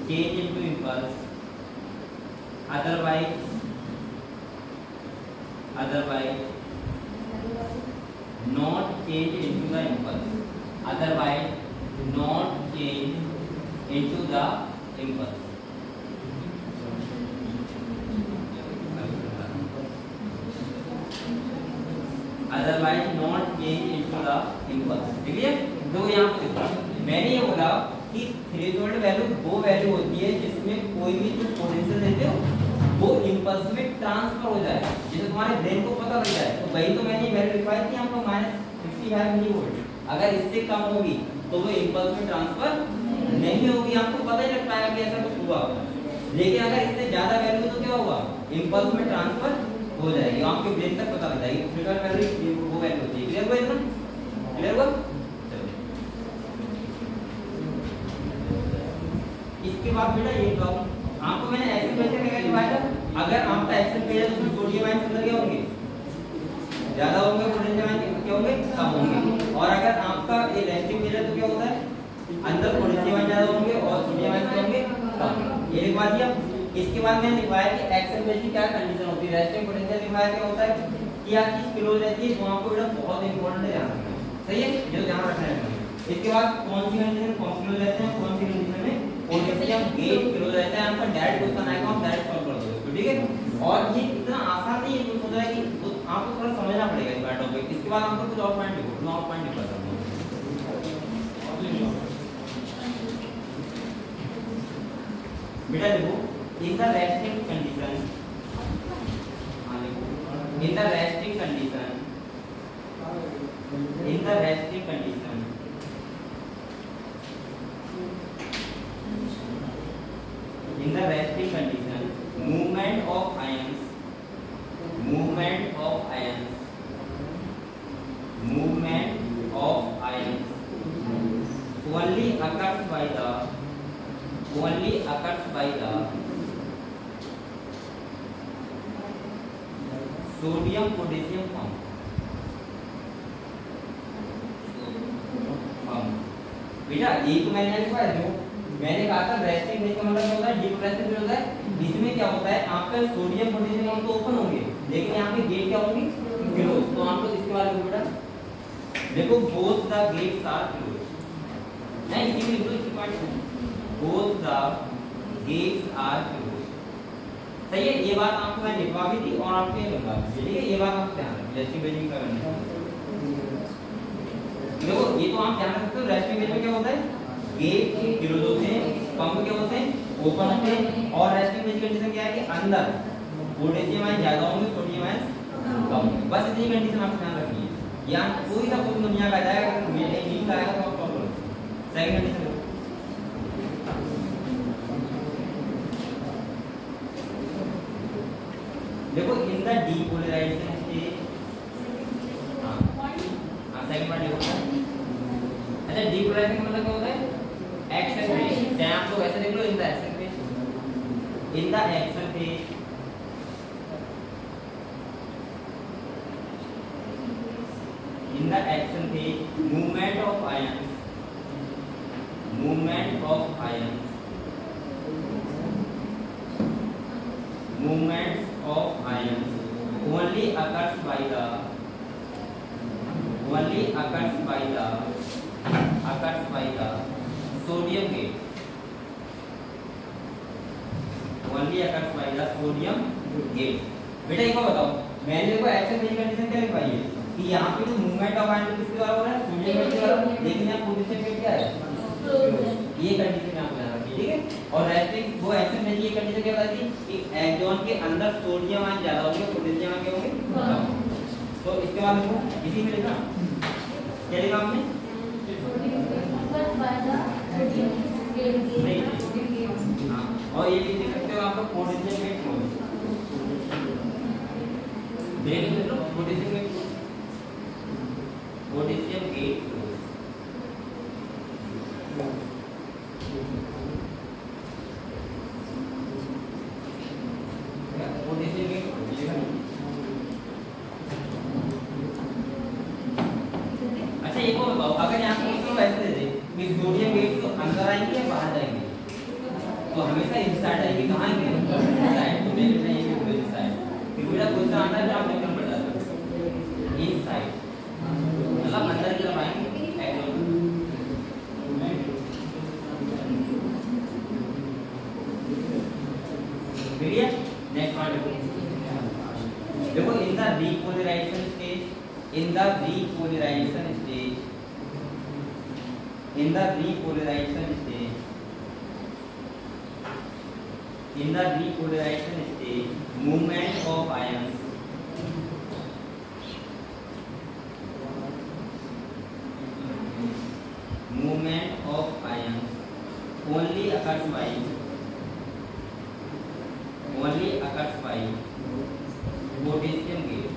change into impulse otherwise otherwise not change into the impulse otherwise, not change into the impulse otherwise, not change into the impulse ठीक है तो यहाँ पे मैंने ये बोला कि threshold value वो वैल्यू होती है जिसमें कोई भी जो पोटेंशियल देते हो, वो इंपल्स में ट्रांसफ़र हो जाए। जैसे तुम्हारे ब्रेन को पता लग जाए। तो वही तो मैंने वैल्यू लिखवाई थी आपको माइनस सिक्सटी फाइव मिलीवोल्ट अगर इससे कम होगी तो वो इंपल्स में ट्रांसफ़र नहीं होगी। आपको पता ही लग पाएगा कि ऐसा कुछ हुआ। लेकिन अगर इससे ज़्यादा वैल्यू तो क्या होगा इंपल्स में ट्रांसफ़र हो जाएगी। आपके ब्रेन तक पता लग जाएगी ट्रिगर वैल्यू वो वैल्यू होती है। क्लियर हुआ एकदम क्लियर हुआ? इसके बाद बेटा ये बताओ आपको मैंने एक्सेल पेज क्या दिखाया था अगर आपका एक्सेल पेज है तो उसमें सोडियम आयन अंदर क्या होंगे? ज़्यादा होंगे पोटेशियम आयन क्या होंगे कम होंगे। और अगर आपका रेस्टिंग पेज तो क्या होता है? अंदर पोटेशियम आयन ज़्यादा होंगे और सोडियम आयन क्या होंगे। कम ये लिखवा दिया। इसके बाद मैंने लिखवाया कि एक्सेल पेज की क्या कंडीशन होती है। रेस्टिंग पोटेंशियल लिखवाया क्या होता है? कि क्या चीज़ क्लोज रहती है, जो आपको बेटा बहुत इंपॉर्टेंट है ध्यान रखना सही है? ये तो ध्यान रखना है। इसके बाद कौन सी कंडीशन कौन सी क्लोज रहते हैं? कौन सी कंडीशन में पोटेशियम गेट क्लोज रहता है, आपका डायरेक्ट क्वेश्चन आएगा, आप डायरेक्ट सॉल्व कर दोगे। ठीक है? और ये इतना आसान नहीं है जो सोचा है कि तो आपको थोड़ा समझना पड़ेगा इस बार टॉपिक इसके बाद आपको कुछ और पॉइंट लिखो मैं और पॉइंट पाता हूँ बेटा देखो in the resting condition in the resting condition in the resting condition in the resting condition movement of ions movement of ions movement of ions only occurs by the sodium potassium pump बेटा ये तो मैंने लिखा है, जो मैंने कहा था रेस्टिंग फ़ेज़ का मतलब होता है? डिप्रेसिव फ़ेज़ होता है। इसमें क्या होता है? आपका सोडियम पोटेशियम पंप तो ओपन होंगे, लेकिन यहाँ पे गेट क्या होंगे? क्लोज तो आप लोग इसके बारे में बेटा देखो both the gates are close नहीं इसी लिखो इसी पॉइंट में both the gates are close सही है? ये बात आपको मैं लिखवा भी थी और आपको ये लिखवा भी ठीक है? ये बात आप ध्यान रखें रेस्टिंग फ़ेज़ का करना देखो, ये तो आप ध्यान रख सकते हो। रेस्टिंग फ़ेज़ में क्या होता है? गेट क्लोज होते हैं, पंप क्या होते हैं? ओपन होते हैं। और रेस्टिंग फ़ेज़ कंडीशन क्या है? कि अंदर। वोल्टेज के मान ज़्यादा होंगे सोडियम आयन कम बस इतनी कंडीशन आपको ध्यान रखनी है या कोई सा कुछ दुनिया का जाएगा नहीं का आएगा तो सॉल्व सेकंड कंडीशन देखो इन द डीपोलराइजेशन स्टेज हाँ हाँ सेकंड पार्ट देखो अच्छा डीपोलराइजेशन का मतलब क्या होता है एक्शन फ़ेज़ चाहे आप लोग ऐसे देख लो in the action phase in the action phase in the action phase movement of ions movement of ions movements of ions only occurs by the only occurs by the occurs by the sodium gate only occurs by the sodium gate बेटा एक बात बताओ मैंने देखो action phase condition क्या लिखवाई है? कि यहाँ पे जो मूवमेंट ऑफ़ आयन किसके द्वारा हो रहा है? सोडियम के द्वारा। लेकिन यहाँ पोजीशन में क्या है? ये कंडीशन आपको ध्यान रखिए ठीक है? और रेस्टिंग वो एक्शन में ये कंडीशन क्या बताती है कि एक्सोन के अंदर सोडियम आयन ज़्यादा होंगे पोटेशियम आयन क्या होंगे? तो इसके बाद देखो इसी में लिखा। क्या लिखा आपने? हाँ और ये लिख सकते हो आप लोग पोटेशियम गेट देख लो potassium potassium gate close potassium gate close लिखा नहीं अच्छा एक और बताओ अगर यहाँ पे इसको ऐसे दे दे कि सोडियम गेट तो अंदर आएँगे या बाहर जाएँगे तो हमेशा इनसाइड आएँगे कहाँ आएँगे इनसाइड तो मेरे लिए ये बोलो इनसाइड फिर मेरा क्वेश्चन आता है आप लेकर पड़ जाता है इनसाइड मतलब अंदर की तरफ़ आएँगे एक्सोन क्लियर नेक्स्ट पार्ट देखो देखो in the repolarization stage in the repolarization stage in the repolarization stage in the repolarization stage movement of ions movement of ions only occurs by only occurs by potassium gate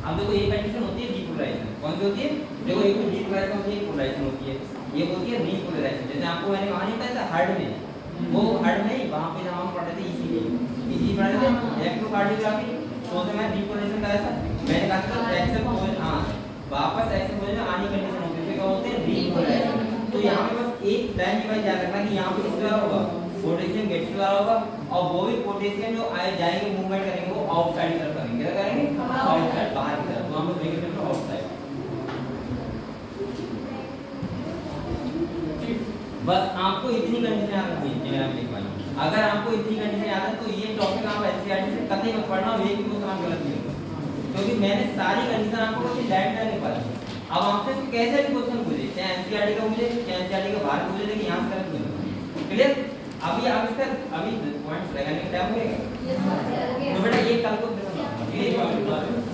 अब देखो ये condition होती है depolarisation कौन सी होती है देखो एक तो डीपोलराइजेशन होती है पोलराइजेशन होती है। ये होती है रीपोलराइजेशन जैसे आपको मैंने कहा नहीं था हार्ट में। वो हार्ट में वहाँ पे जहाँ हम पढ़ते थे ईसीजी ईसीजी पढ़ते थे इलेक्ट्रोकार्डियोग्राफी तो उसमें मैं डीपोलराइजेशन कराया था। मैंने कहा था एक्सेप्ट पोजीशन हाँ। वापस एक्सेप्ट पोजीशन आने कंडीशन होती है क्या होते हैं रीपोलराइजेशन तो यहाँ पे बस एक लाइन की बात याद रखना कि यहाँ पे तरह होगा। पोटेशियम गेट के द्वारा होगा। और वो भी पोटेशियम जो आए जाएँगे मूवमेंट करेंगे वो आउटसाइड की तरफ़ करेंगे। क्या करेंगे? आउटसाइड बाहर की तरफ़। तो हम लोग देखेंगे तो आउटसाइड बस आपको इतनी कंडीशन याद रखनी है। मैंने आपको लिखवाई अगर आपको इतनी कंडीशन याद है तो ये टॉपिक आप एनसीईआरटी से कतई मत पढ़ना और एक भी क्वेश्चन आप गलत नहीं होगा। क्योंकि मैंने सारी कंडीशन आपको कोई लाइट में नहीं पढ़ी अब आपसे कैसे भी क्वेश्चन पूछे चाहे एनसीईआरटी का पूछे चाहे एनसीईआरटी का बाहर पूछे लेकिन यहाँ से गलत नहीं क्लियर अभी आप इसका अभी पॉइंट्स लगाने का टाइम होएगा तो बेटा ये कल को ये ठीक